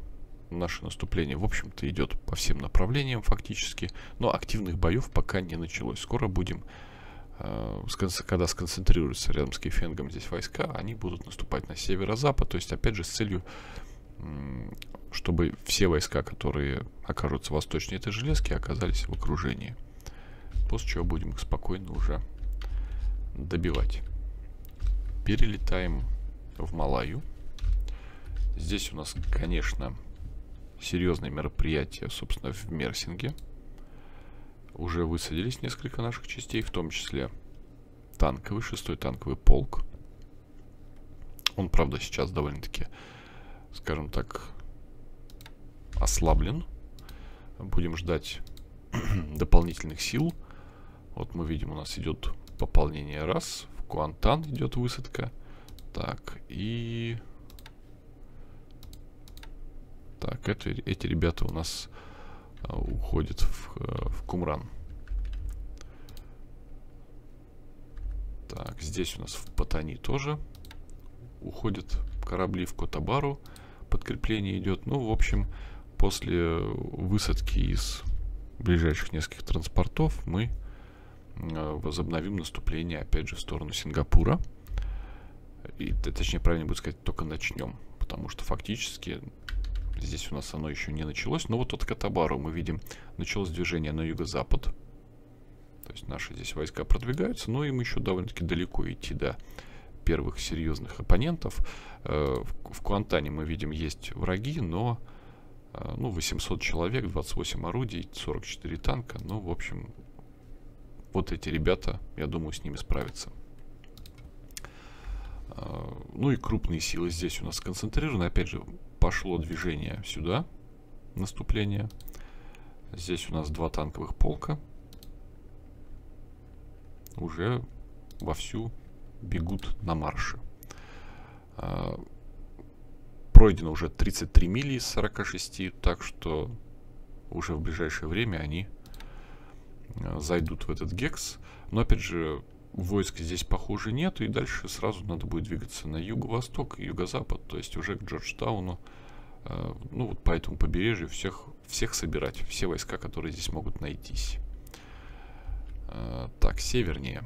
наше наступление, в общем-то, идет по всем направлениям фактически. Но активных боев пока не началось. Скоро будем Э, когда сконцентрируются рядом с Кейфенгом здесь войска, они будут наступать на северо-запад, то есть опять же с целью, чтобы все войска, которые окажутся восточнее этой железки, оказались в окружении. После чего будем их спокойно уже добивать. Перелетаем в Малаю. Здесь у нас, конечно, серьезные мероприятия, собственно, в Мерсинге уже высадились несколько наших частей, в том числе танковый, шестой танковый полк. Он, правда, сейчас довольно-таки, скажем так, ослаблен. Будем ждать дополнительных сил. Вот мы видим, у нас идет пополнение раз. В Куантан идет высадка. Так, и... Так, это, эти ребята у нас а, уходит в, э, в Кумран. Так, здесь у нас в Патани тоже уходят корабли в Котабару. Подкрепление идет. Ну, в общем, после высадки из ближайших нескольких транспортов мы э, возобновим наступление, опять же, в сторону Сингапура. И, точнее, правильно будет сказать, только начнем. Потому что фактически Здесь у нас оно еще не началось. Но вот от Катабару мы видим, началось движение на юго-запад. То есть наши здесь войска продвигаются, но им еще довольно-таки далеко идти до первых серьезных оппонентов. Э, в Куантане мы видим, есть враги, но э, ну, 800 человек, 28 орудий, 44 танка. Ну, в общем, вот эти ребята, я думаю, с ними справятся. Э, ну и крупные силы здесь у нас сконцентрированы. Опять же, пошло движение сюда, наступление. Здесь у нас два танковых полка. Уже вовсю бегут на марше. А, пройдено уже 33 мили из 46, так что уже в ближайшее время они а, зайдут в этот гекс. Но опять же, войск здесь похоже нету, и дальше сразу надо будет двигаться на юго-восток и юго-запад, то есть уже к Джорджтауну, э, ну вот по этому побережью всех, всех собирать, все войска, которые здесь могут найтись. Э, так, севернее.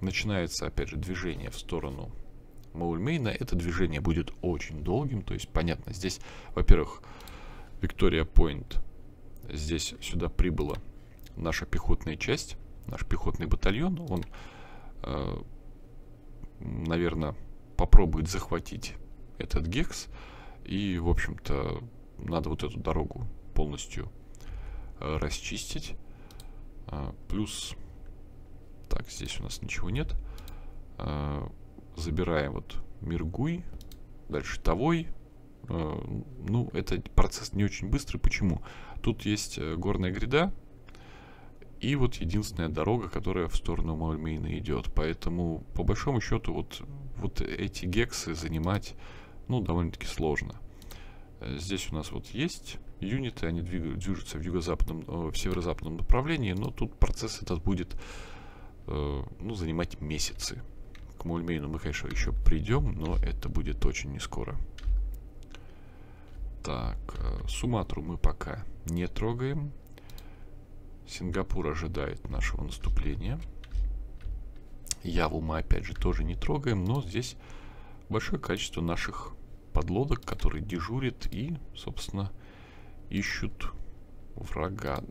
Начинается, опять же, движение в сторону Маульмейна. Это движение будет очень долгим, то есть, понятно, здесь, во-первых, Виктория Пойнт, здесь сюда прибыла наша пехотная часть, наш пехотный батальон, он, э, наверное, попробует захватить этот гекс, и, в общем-то, надо вот эту дорогу полностью э, расчистить. Э, плюс, так, здесь у нас ничего нет. Э, забираем вот Миргуй, дальше Тавой. Э, ну, это процесс не очень быстрый. Почему? Тут есть э, горная гряда, и вот единственная дорога, которая в сторону Мальмейна идет. Поэтому, по большому счету, вот, вот эти гексы занимать, ну, довольно-таки сложно. Э, здесь у нас вот есть юниты, они движутся в юго-западном, э, в северо-западном направлении, но тут процесс этот будет, э, ну, занимать месяцы. К Мульмейну мы, конечно, еще придем, но это будет очень не скоро. Так, Суматру мы пока не трогаем. Сингапур ожидает нашего наступления. Яву мы опять же тоже не трогаем, но здесь большое количество наших подлодок, которые дежурят и, собственно, ищут врага.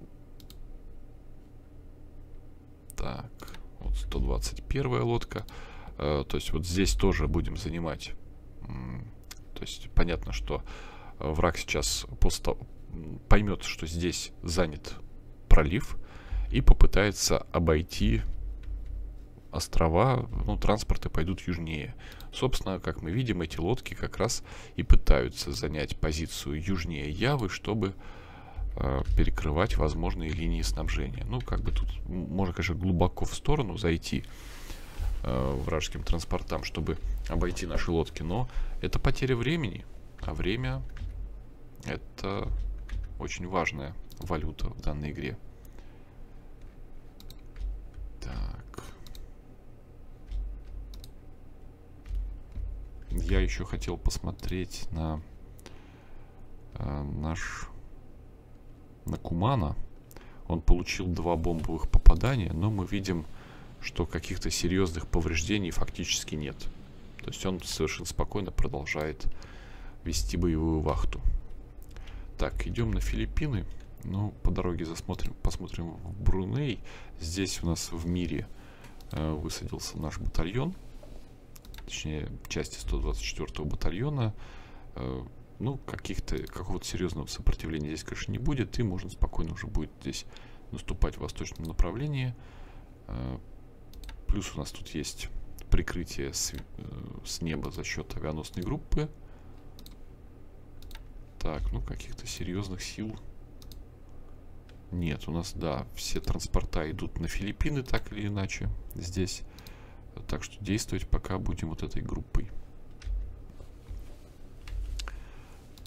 Так, вот 121 лодка. Э, то есть вот здесь тоже будем занимать. То есть понятно, что враг сейчас просто поймет, что здесь занят пролив и попытается обойти острова, ну, транспорты пойдут южнее. Собственно, как мы видим, эти лодки как раз и пытаются занять позицию южнее Явы, чтобы э, перекрывать возможные линии снабжения. Ну, как бы тут можно, конечно, глубоко в сторону зайти э, вражеским транспортам, чтобы обойти наши лодки, но это потеря времени, а время это очень важная валюта в данной игре. Так. Я еще хотел посмотреть на э, наш на Кумана. Он получил два бомбовых попадания, но мы видим, что каких-то серьезных повреждений фактически нет. То есть он совершенно спокойно продолжает вести боевую вахту. Так, идем на Филиппины. Ну, по дороге засмотрим, посмотрим в Бруней. Здесь у нас в мире э, высадился наш батальон. Точнее, части 124 батальона. Э, ну, каких-то, какого-то серьезного сопротивления здесь, конечно, не будет. И можно спокойно уже будет здесь наступать в восточном направлении. Э, плюс у нас тут есть прикрытие с, э, с неба за счет авианосной группы. Так, ну каких-то серьезных сил нет, у нас, да, все транспорта идут на Филиппины, так или иначе, здесь. Так что действовать пока будем вот этой группой.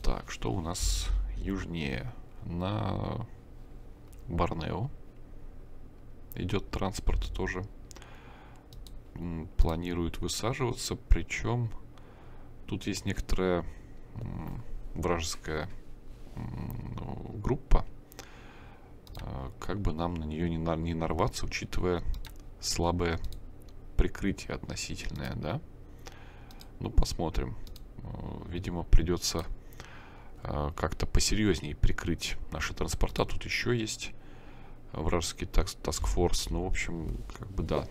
Так, что у нас южнее? На Борнео идет транспорт тоже. Планируют высаживаться, причем тут есть некоторая вражеская группа, как бы нам на нее не, на, не нарваться, учитывая слабое прикрытие относительное, да? Ну, посмотрим. А, видимо, придется а, как-то посерьезнее прикрыть наши транспорта. Тут еще есть вражеский таскфорс. Ну, в общем, как бы да,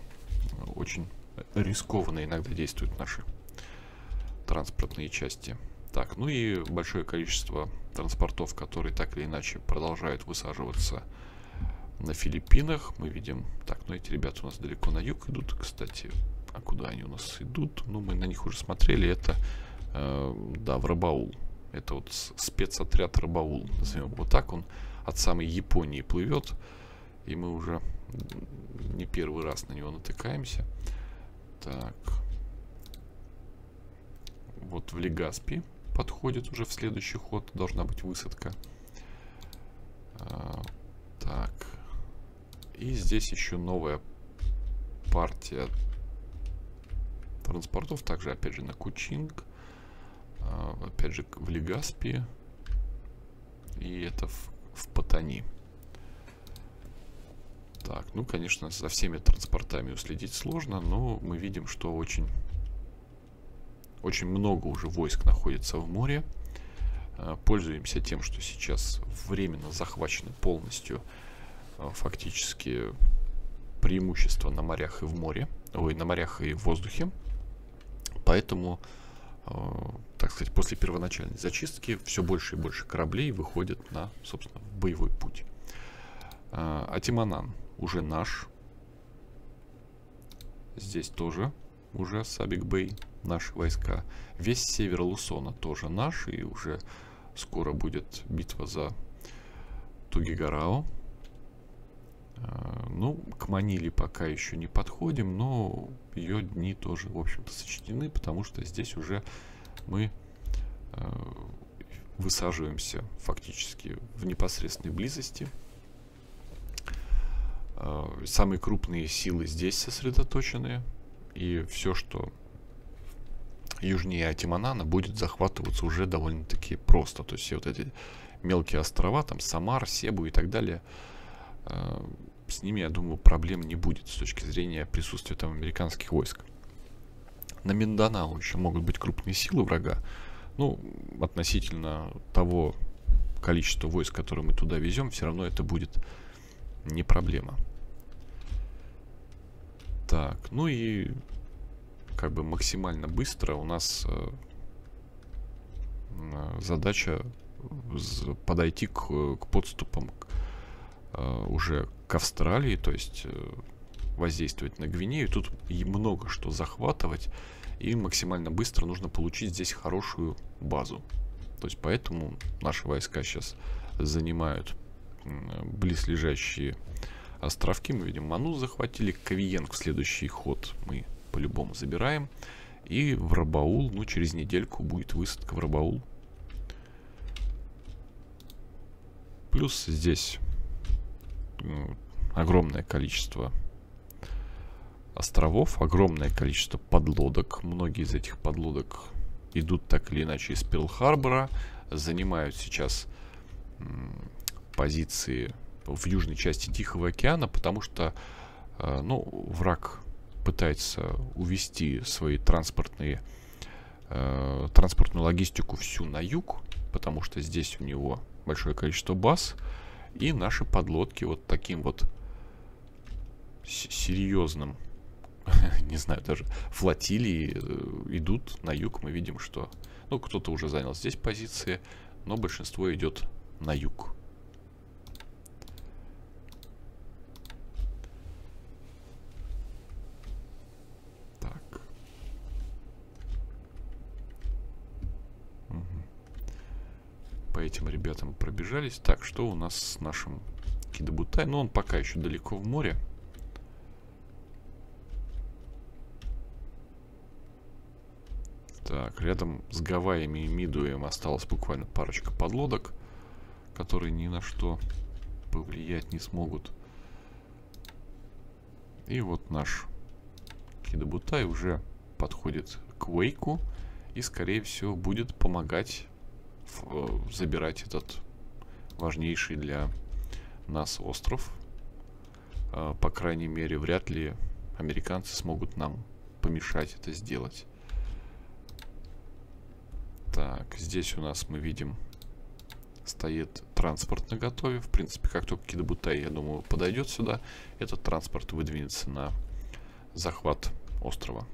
очень рискованно иногда действуют наши транспортные части. Так, ну и большое количество транспортов, которые так или иначе продолжают высаживаться на Филиппинах. Мы видим... Так, ну эти ребята у нас далеко на юг идут, кстати. А куда они у нас идут? Ну, мы на них уже смотрели. Это, э, да, в Рабаул. Это вот спецотряд Рабаул, назовем вот так. Он от самой Японии плывет. И мы уже не первый раз на него натыкаемся. Так. Вот в Легаспи подходит уже в следующий ход. Должна быть высадка. А, так. И здесь еще новая партия транспортов. Также, опять же, на Кучинг. А, опять же, в Легаспи. И это в, в Патани. Так, ну, конечно, за всеми транспортами уследить сложно, но мы видим, что очень, очень много уже войск находится в море. А, пользуемся тем, что сейчас временно захвачены полностью а, фактически преимущество на морях и в море, ой, на морях и в воздухе. Поэтому, а, так сказать, после первоначальной зачистки все больше и больше кораблей выходят на, собственно, боевой путь. Атиманан уже наш. Здесь тоже уже Сабик Бэй, наши войска. Весь север Лусона тоже наш, и уже скоро будет битва за Тугигарао. А, ну, к Маниле пока еще не подходим, но ее дни тоже, в общем-то, сочтены, потому что здесь уже мы а, высаживаемся фактически в непосредственной близости Э, самые крупные силы здесь сосредоточены, и все, что южнее Атиманана, будет захватываться уже довольно-таки просто. То есть все вот эти мелкие острова, там Самар, Себу и так далее, э, с ними, я думаю, проблем не будет с точки зрения присутствия там американских войск. На Минданау еще могут быть крупные силы врага, ну, относительно того количества войск, которые мы туда везем, все равно это будет не проблема. Так, ну и как бы максимально быстро у нас э, задача подойти к, к подступам к, э, уже к Австралии, то есть э, воздействовать на Гвинею. Тут много что захватывать, и максимально быстро нужно получить здесь хорошую базу. То есть поэтому наши войска сейчас занимают близлежащие островки. Мы видим Ману захватили. Кавиен в следующий ход мы по-любому забираем. И в Рабаул, ну, через недельку будет высадка в Рабаул. Плюс здесь ну, огромное количество островов, огромное количество подлодок. Многие из этих подлодок идут так или иначе из Перл-Харбора, занимают сейчас позиции в южной части Тихого океана, потому что э, ну, враг пытается увести свои транспортные э, транспортную логистику всю на юг, потому что здесь у него большое количество баз, и наши подлодки вот таким вот серьезным, не знаю, даже флотилии э, идут на юг. Мы видим, что, ну, кто-то уже занял здесь позиции, но большинство идет на юг. По этим ребятам пробежались. Так, что у нас с нашим Кидабутай? Ну, он пока еще далеко в море. Так, рядом с Гавайями и Мидуем осталось буквально парочка подлодок, которые ни на что повлиять не смогут. И вот наш Кидабутай уже подходит к Вейку и, скорее всего, будет помогать забирать этот важнейший для нас остров. Э, по крайней мере, вряд ли американцы смогут нам помешать это сделать. Так, здесь у нас мы видим стоит транспорт на готове. В принципе, как только Кидабутай, я думаю, подойдет сюда, этот транспорт выдвинется на захват острова.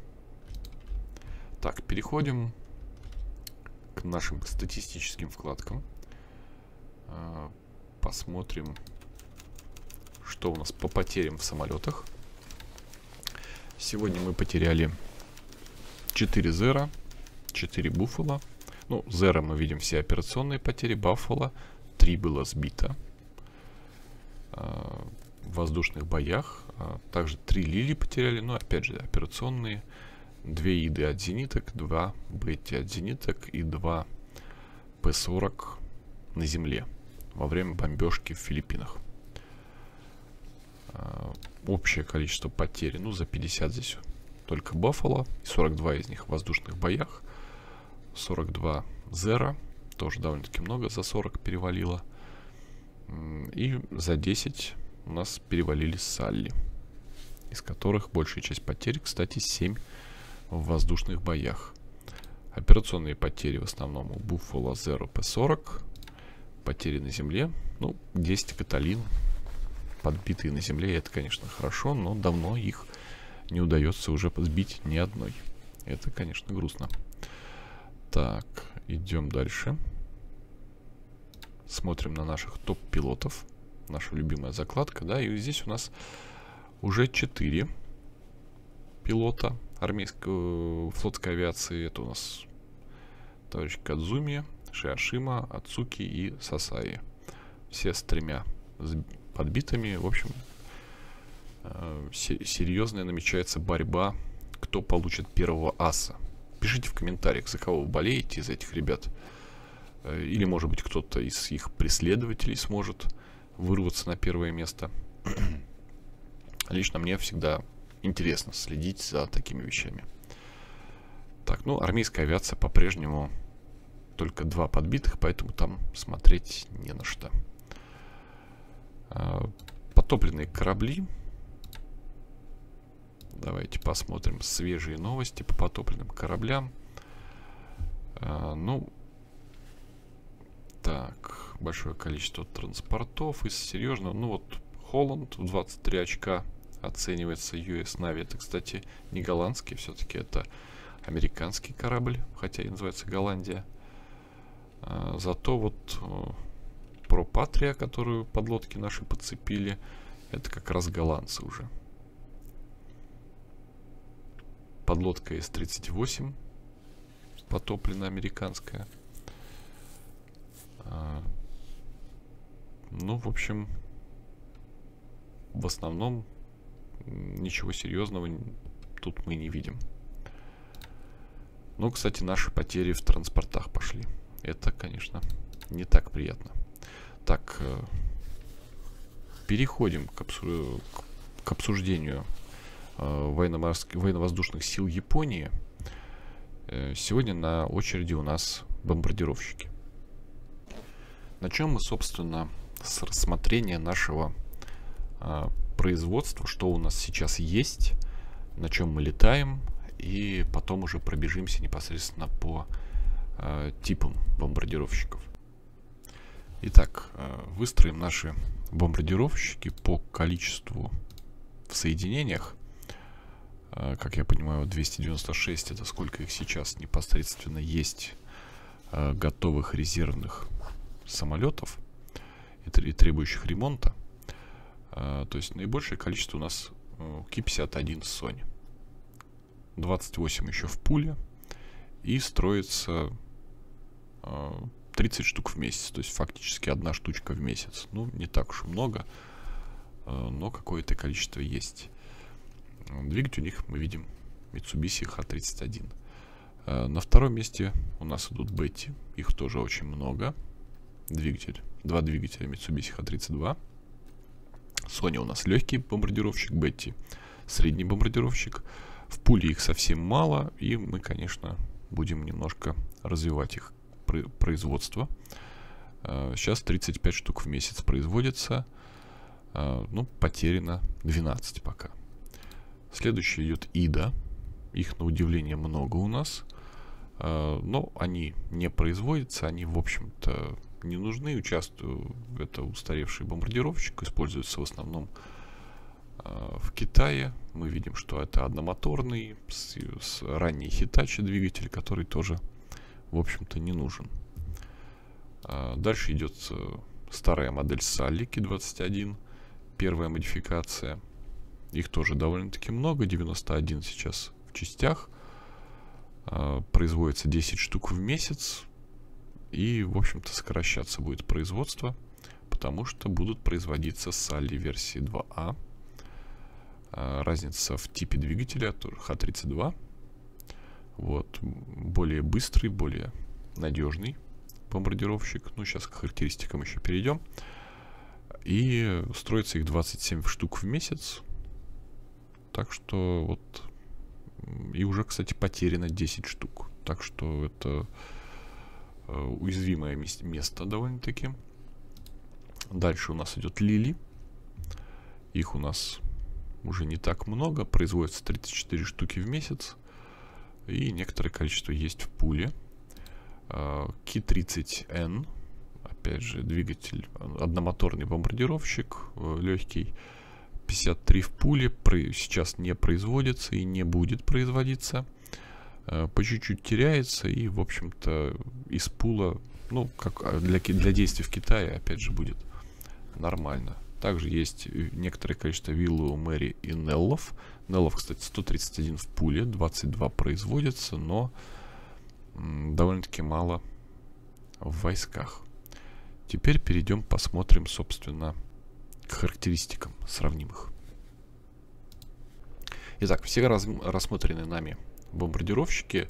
Так, переходим к нашим статистическим вкладкам. А, посмотрим, что у нас по потерям в самолетах. Сегодня мы потеряли 4 Зера, 4 Буффало. Ну, Зера мы видим все операционные потери, Баффало 3 было сбито а, в воздушных боях. А, также 3 Лили потеряли, но опять же операционные две иды от зениток, два бетти от зениток и два П-40 на земле во время бомбежки в Филиппинах. А, общее количество потерь, ну, за 50 здесь только Баффало, 42 из них в воздушных боях, 42 Зера, тоже довольно-таки много, за 40 перевалило. И за 10 у нас перевалили Салли, из которых большая часть потерь, кстати, 7 в воздушных боях. Операционные потери в основном у Buffalo Zero P40, потери на земле, ну, 10 Каталин, подбитые на земле, это, конечно, хорошо, но давно их не удается уже сбить ни одной. Это, конечно, грустно. Так, идем дальше. Смотрим на наших топ-пилотов. Наша любимая закладка, да, и здесь у нас уже 4 пилота армейской флотской авиации. Это у нас товарищ Кадзуми, Шиашима, Ацуки и Сасаи. Все с тремя подбитыми. В общем, э, серьезная намечается борьба, кто получит первого аса. Пишите в комментариях, за кого вы болеете из этих ребят. Э, или, может быть, кто-то из их преследователей сможет вырваться на первое место. Лично мне всегда интересно следить за такими вещами. Так, ну, армейская авиация по-прежнему только два подбитых, поэтому там смотреть не на что. А, потопленные корабли. Давайте посмотрим свежие новости по потопленным кораблям. А, ну, так, большое количество транспортов из серьезного. Ну вот, Холланд в 23 очка оценивается US Navy. Это, кстати, не голландский, все-таки это американский корабль, хотя и называется Голландия. А, зато вот про Патрия, которую подлодки наши подцепили, это как раз голландцы уже. Подлодка С-38, потоплена американская. А, ну, в общем, в основном ничего серьезного тут мы не видим. Ну, кстати, наши потери в транспортах пошли. Это, конечно, не так приятно. Так, э, переходим к, обсу к обсуждению э, военно-воздушных сил Японии. Э, сегодня на очереди у нас бомбардировщики. Начнем мы, собственно, с рассмотрения нашего производства, что у нас сейчас есть, на чем мы летаем, и потом уже пробежимся непосредственно по э, типам бомбардировщиков. Итак, э, выстроим наши бомбардировщики по количеству в соединениях. Э, как я понимаю, 296 это сколько их сейчас непосредственно есть э, готовых резервных самолетов и требующих ремонта. То есть наибольшее количество у нас Ки-51 Sony. 28 еще в пуле. И строится 30 штук в месяц, то есть фактически одна штучка в месяц. Ну, не так уж много, э, но какое-то количество есть. Двигатель у них мы видим Mitsubishi H31. Э, на втором месте у нас идут Betty, их тоже очень много. Двигатель, два двигателя Mitsubishi H32. Sony у нас легкий бомбардировщик, Betty средний бомбардировщик. В пуле их совсем мало, и мы, конечно, будем немножко развивать их производства. Сейчас 35 штук в месяц производится. А, ну, потеряно 12 пока. Следующий идет ИДА. Их, на удивление, много у нас. А, но они не производятся, они, в общем-то, не нужны. Участвую, это устаревший бомбардировщик, используется в основном а, в Китае. Мы видим, что это одномоторный, с, с ранний Hitachi двигатель, который тоже в общем-то, не нужен. А дальше идет э, старая модель Sally K21, первая модификация. Их тоже довольно-таки много, 91 сейчас в частях. А, производится 10 штук в месяц. И, в общем-то, сокращаться будет производство, потому что будут производиться Sally версии 2А. А, разница в типе двигателя H32 вот. Более быстрый, более надежный бомбардировщик. Ну, сейчас к характеристикам еще перейдем. И строится их 27 штук в месяц. Так что вот... И уже, кстати, потеряно 10 штук. Так что это уязвимое место довольно-таки. Дальше у нас идет Лили. Их у нас уже не так много. Производится 34 штуки в месяц. И некоторое количество есть в пуле. Ки-30N. Опять же, двигатель одномоторный бомбардировщик, э, легкий. 53 в пуле. Сейчас не производится и не будет производиться. Э, по чуть-чуть теряется и, в общем-то, из пула, ну, как а, для, для действий в Китае, опять же, будет нормально. Также есть э, некоторое количество виллу, Мэри и Неллов. Неллов, кстати, 131 в пуле, 22 производится, но довольно-таки мало в войсках. Теперь перейдем, посмотрим, собственно, к характеристикам сравнимых. Итак, все рассмотренные нами бомбардировщики,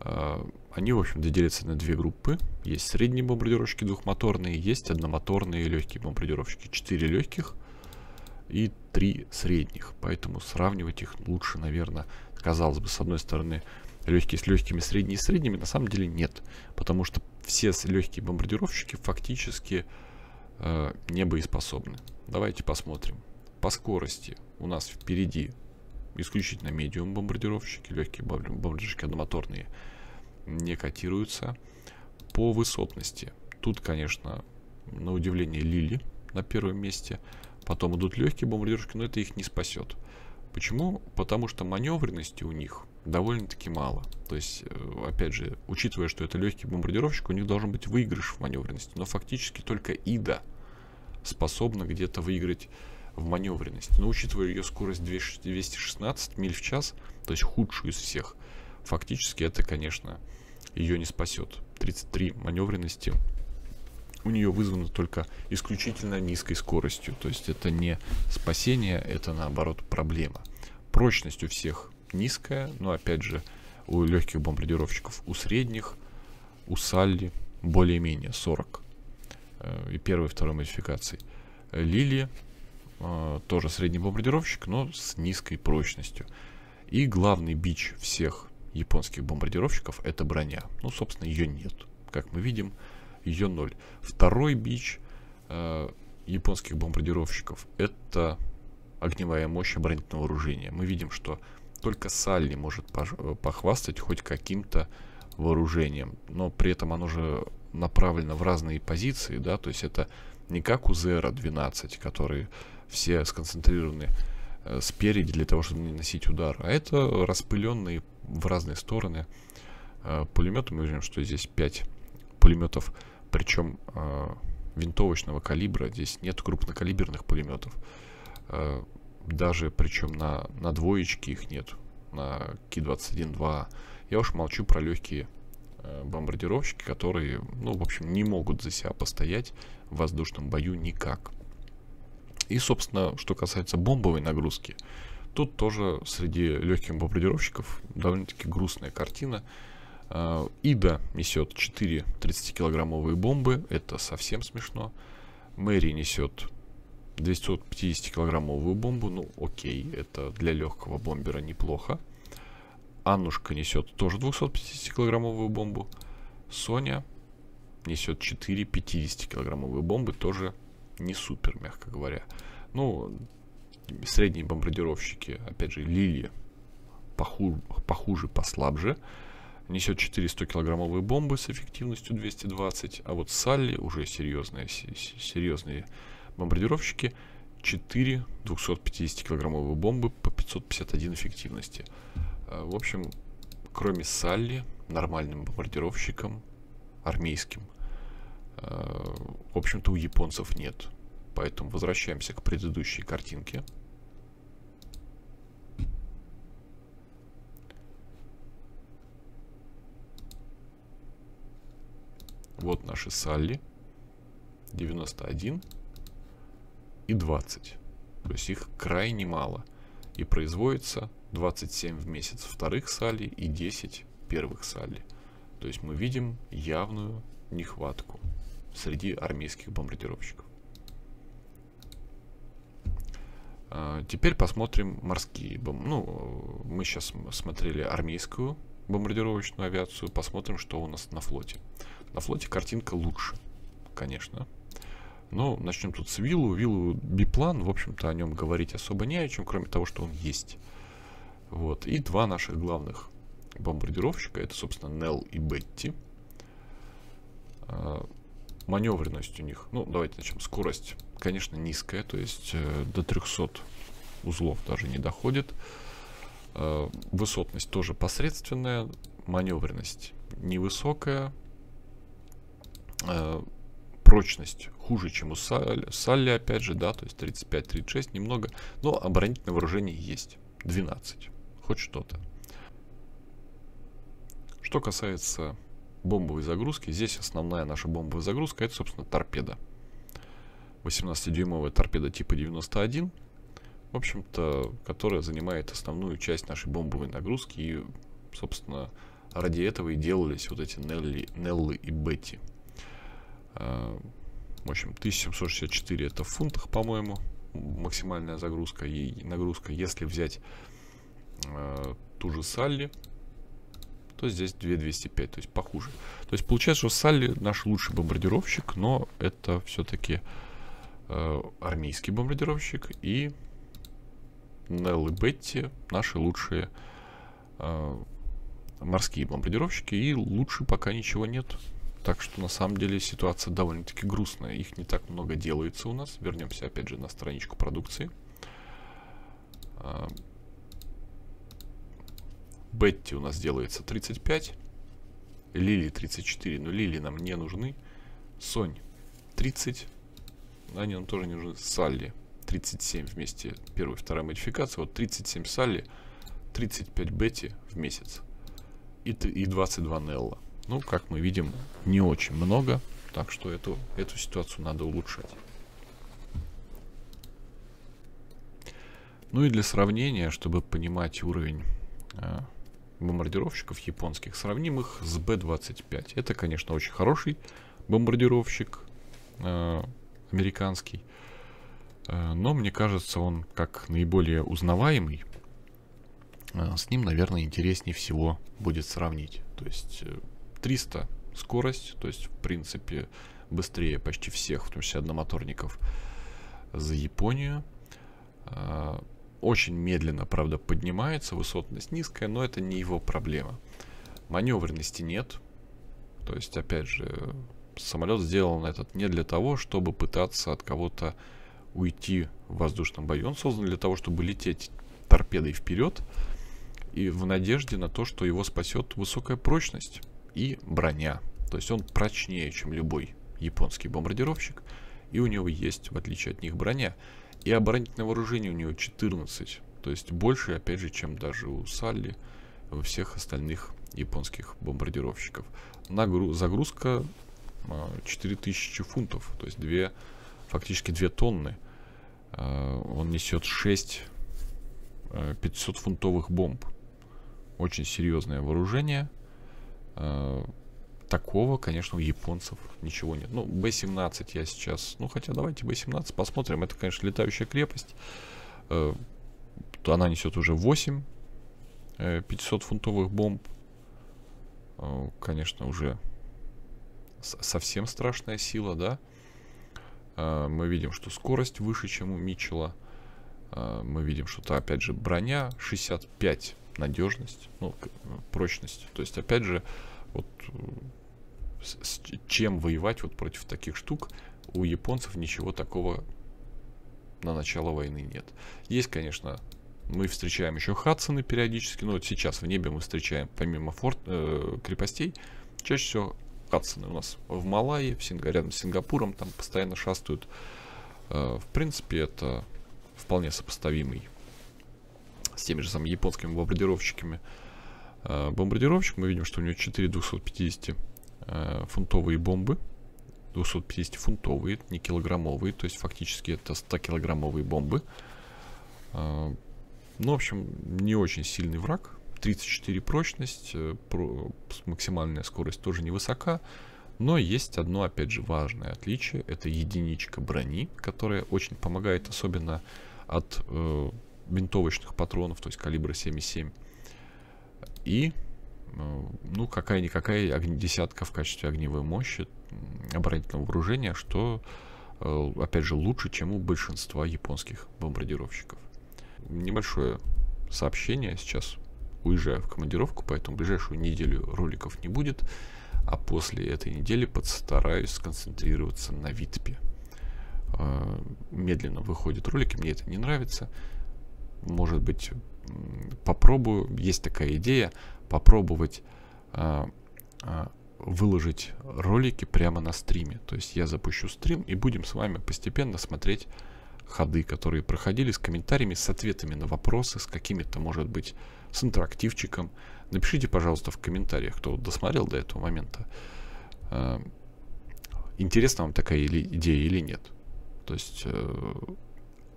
э, они, в общем-то, делятся на две группы. Есть средние бомбардировщики двухмоторные, есть одномоторные легкие бомбардировщики. Четыре легких и три средних. Поэтому сравнивать их лучше, наверное, казалось бы, с одной стороны, легкие с легкими, средние с средними, на самом деле нет. Потому что все легкие бомбардировщики фактически э, не боеспособны. Давайте посмотрим. По скорости у нас впереди исключительно медиум бомбардировщики, легкие бомбардировщики одномоторные не котируются. По высотности. Тут, конечно, на удивление Лили на первом месте. Потом идут легкие бомбардировщики, но это их не спасет. Почему? Потому что маневренности у них довольно-таки мало. То есть, э, опять же, учитывая, что это легкий бомбардировщик, у них должен быть выигрыш в маневренности. Но фактически только Ида способна где-то выиграть в маневренности. Но учитывая ее скорость 216 миль в час, то есть худшую из всех, фактически это, конечно, ее не спасет. 33 маневренности у нее вызвано только исключительно низкой скоростью. То есть это не спасение, это наоборот проблема. Прочность у всех низкая, но опять же у легких бомбардировщиков, у средних, у Салли более-менее 40 э, и первой и второй модификации. Лили э, тоже средний бомбардировщик, но с низкой прочностью. И главный бич всех японских бомбардировщиков это броня. Ну, собственно, ее нет. Как мы видим, ее ноль. Второй бич э, японских бомбардировщиков это огневая мощь оборонительного вооружения. Мы видим, что только Салли может э, похвастать хоть каким-то вооружением, но при этом оно же направлено в разные позиции, да, то есть это не как у Зера 12, которые все сконцентрированы э, спереди для того, чтобы наносить удар, а это распыленные в разные стороны э, пулеметы. Мы видим, что здесь 5 пулеметов, причем э, винтовочного калибра, здесь нет крупнокалиберных пулеметов. Даже причем на, на двоечке их нет, на Ки-21-2. Я уж молчу про легкие бомбардировщики, которые, ну, в общем, не могут за себя постоять в воздушном бою никак. И, собственно, что касается бомбовой нагрузки, тут тоже среди легких бомбардировщиков довольно-таки грустная картина. Э, Ида несет 4 30-килограммовые бомбы, это совсем смешно. Мэри несет 250-килограммовую бомбу, ну окей, это для легкого бомбера неплохо. Аннушка несет тоже 250-килограммовую бомбу. Соня несет 4 50-килограммовые бомбы, тоже не супер, мягко говоря. Ну, средние бомбардировщики, опять же, Лилия похуже, похуже послабже. Несет 400 килограммовые бомбы с эффективностью 220, а вот Салли уже серьезные, серьезные бомбардировщики 4 250-килограммовые бомбы по 551 эффективности. А, в общем, кроме Салли, нормальным бомбардировщиком, армейским, в общем-то, у японцев нет. Поэтому возвращаемся к предыдущей картинке. Вот наши Салли. 91 и 20. То есть их крайне мало. И производится 27 в месяц вторых сали и 10 первых сали. То есть мы видим явную нехватку среди армейских бомбардировщиков. А, теперь посмотрим морские бомбы. Ну, мы сейчас смотрели армейскую бомбардировочную авиацию. Посмотрим, что у нас на флоте. На флоте картинка лучше, конечно Но начнем тут с Виллу. Виллу биплан, в общем-то, о нем говорить особо не о чем, кроме того, что он есть. Вот. И два наших главных бомбардировщика, это, собственно, Нелл и Бетти. Маневренность у них, ну, давайте начнем. Скорость, конечно, низкая, то есть э, до 300 узлов даже не доходит. Э, высотность тоже посредственная, маневренность невысокая, э, прочность хуже, чем у Салли, Салли, опять же, да, то есть 35-36 немного, но оборонительное вооружение есть, 12, хоть что-то. Что касается бомбовой загрузки, здесь основная наша бомбовая загрузка, это, собственно, торпеда. 18-дюймовая торпеда типа 91, в общем-то, которая занимает основную часть нашей бомбовой нагрузки. И, собственно, ради этого и делались вот эти Нелли, Неллы и Бетти. А, в общем, 1764 это в фунтах, по-моему, максимальная загрузка и нагрузка. Если взять э, ту же Салли, то здесь 2205, то есть похуже. То есть получается, что Салли наш лучший бомбардировщик, но это все-таки э, армейский бомбардировщик и Нелл и Бетти наши лучшие э, морские бомбардировщики, и лучше пока ничего нет. Так что на самом деле ситуация довольно-таки грустная. Их не так много делается у нас. Вернемся опять же на страничку продукции. Э, Бетти у нас делается 35. Лили 34, но Лили нам не нужны. Сонь 30. Они нам тоже не нужны. Салли 37 вместе первой и второй модификации. Вот 37 Салли, 35 Бетти в месяц и, и 22 Нелла. Ну, как мы видим, не очень много, так что эту, эту ситуацию надо улучшать. Ну и для сравнения, чтобы понимать уровень э, бомбардировщиков японских, сравним их с B-25. Это, конечно, очень хороший бомбардировщик э, американский. Э, но мне кажется, он как наиболее узнаваемый. Э, с ним, наверное, интереснее всего будет сравнить. То есть 300 э, скорость, то есть, в принципе, быстрее почти всех, в том числе одномоторников, за Японию. Очень медленно, правда, поднимается, высотность низкая, но это не его проблема. Маневренности нет. То есть, опять же, самолет сделан этот не для того, чтобы пытаться от кого-то уйти в воздушном бою. Он создан для того, чтобы лететь торпедой вперед и в надежде на то, что его спасет высокая прочность и броня. То есть он прочнее, чем любой японский бомбардировщик, и у него есть, в отличие от них, броня. И оборонительное вооружение у него 14, то есть больше, опять же, чем даже у Салли, у всех остальных японских бомбардировщиков. Нагру загрузка 4000 а, фунтов, то есть 2, фактически 2 тонны. Э, он несет 6 500-фунтовых э, бомб. Очень серьезное вооружение. Э, такого, конечно, у японцев ничего нет. Ну, Б-17 я сейчас... Ну, хотя давайте Б-17 посмотрим. Это, конечно, летающая крепость. Она несет уже 8 500-фунтовых бомб. Конечно, уже совсем страшная сила, да? Мы видим, что скорость выше, чем у Митчелла. Мы видим, что это, опять же, броня 65, надежность, ну, прочность. То есть, опять же, вот с, с чем воевать вот против таких штук, у японцев ничего такого на начало войны нет. Есть, конечно, мы встречаем еще Хадсоны периодически, но вот сейчас в небе мы встречаем, помимо форт, э, крепостей, чаще всего Хадсоны у нас в Малайи, в Синг... рядом с Сингапуром, там постоянно шастают. Э, в принципе, это вполне сопоставимый с теми же самыми японскими бомбардировщиками. Э, бомбардировщик, мы видим, что у него 4 250 э, фунтовые бомбы. 250 фунтовые, не килограммовые, то есть фактически это 100 килограммовые бомбы. Ну, в общем, не очень сильный враг, 34 прочность, э, максимальная скорость тоже невысока, но есть одно, опять же, важное отличие. Это единичка брони, которая очень помогает, особенно от э, винтовочных патронов, то есть калибра 7,7. И, э, ну, какая-никакая десятка в качестве огневой мощи оборонительного вооружения, что э, опять же, лучше, чем у большинства японских бомбардировщиков. Небольшое сообщение сейчас уезжаю в командировку, поэтому ближайшую неделю роликов не будет, а после этой недели постараюсь сконцентрироваться на ВИТПе. Э, медленно выходят ролики, мне это не нравится. Может быть, попробую, есть такая идея, попробовать э, э, выложить ролики прямо на стриме. То есть я запущу стрим и будем с вами постепенно смотреть ходы, которые проходили с комментариями, с ответами на вопросы, с какими-то, может быть, с интерактивчиком. Напишите, пожалуйста, в комментариях, кто досмотрел до этого момента, э, интересна вам такая или, идея или нет. То есть э,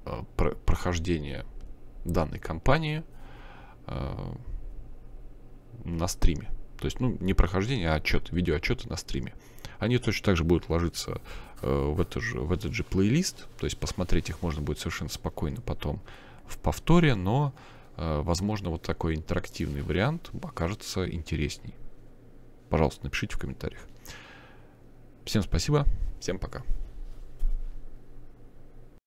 э, про, прохождение данной кампании на стриме. То есть, ну, не прохождение, а отчеты, видеоотчеты на стриме. Они точно так же будут ложиться э, в, это же, в этот же плейлист. То есть посмотреть их можно будет совершенно спокойно потом в повторе, но, э, возможно, вот такой интерактивный вариант окажется интересней. Пожалуйста, напишите в комментариях. Всем спасибо, всем пока.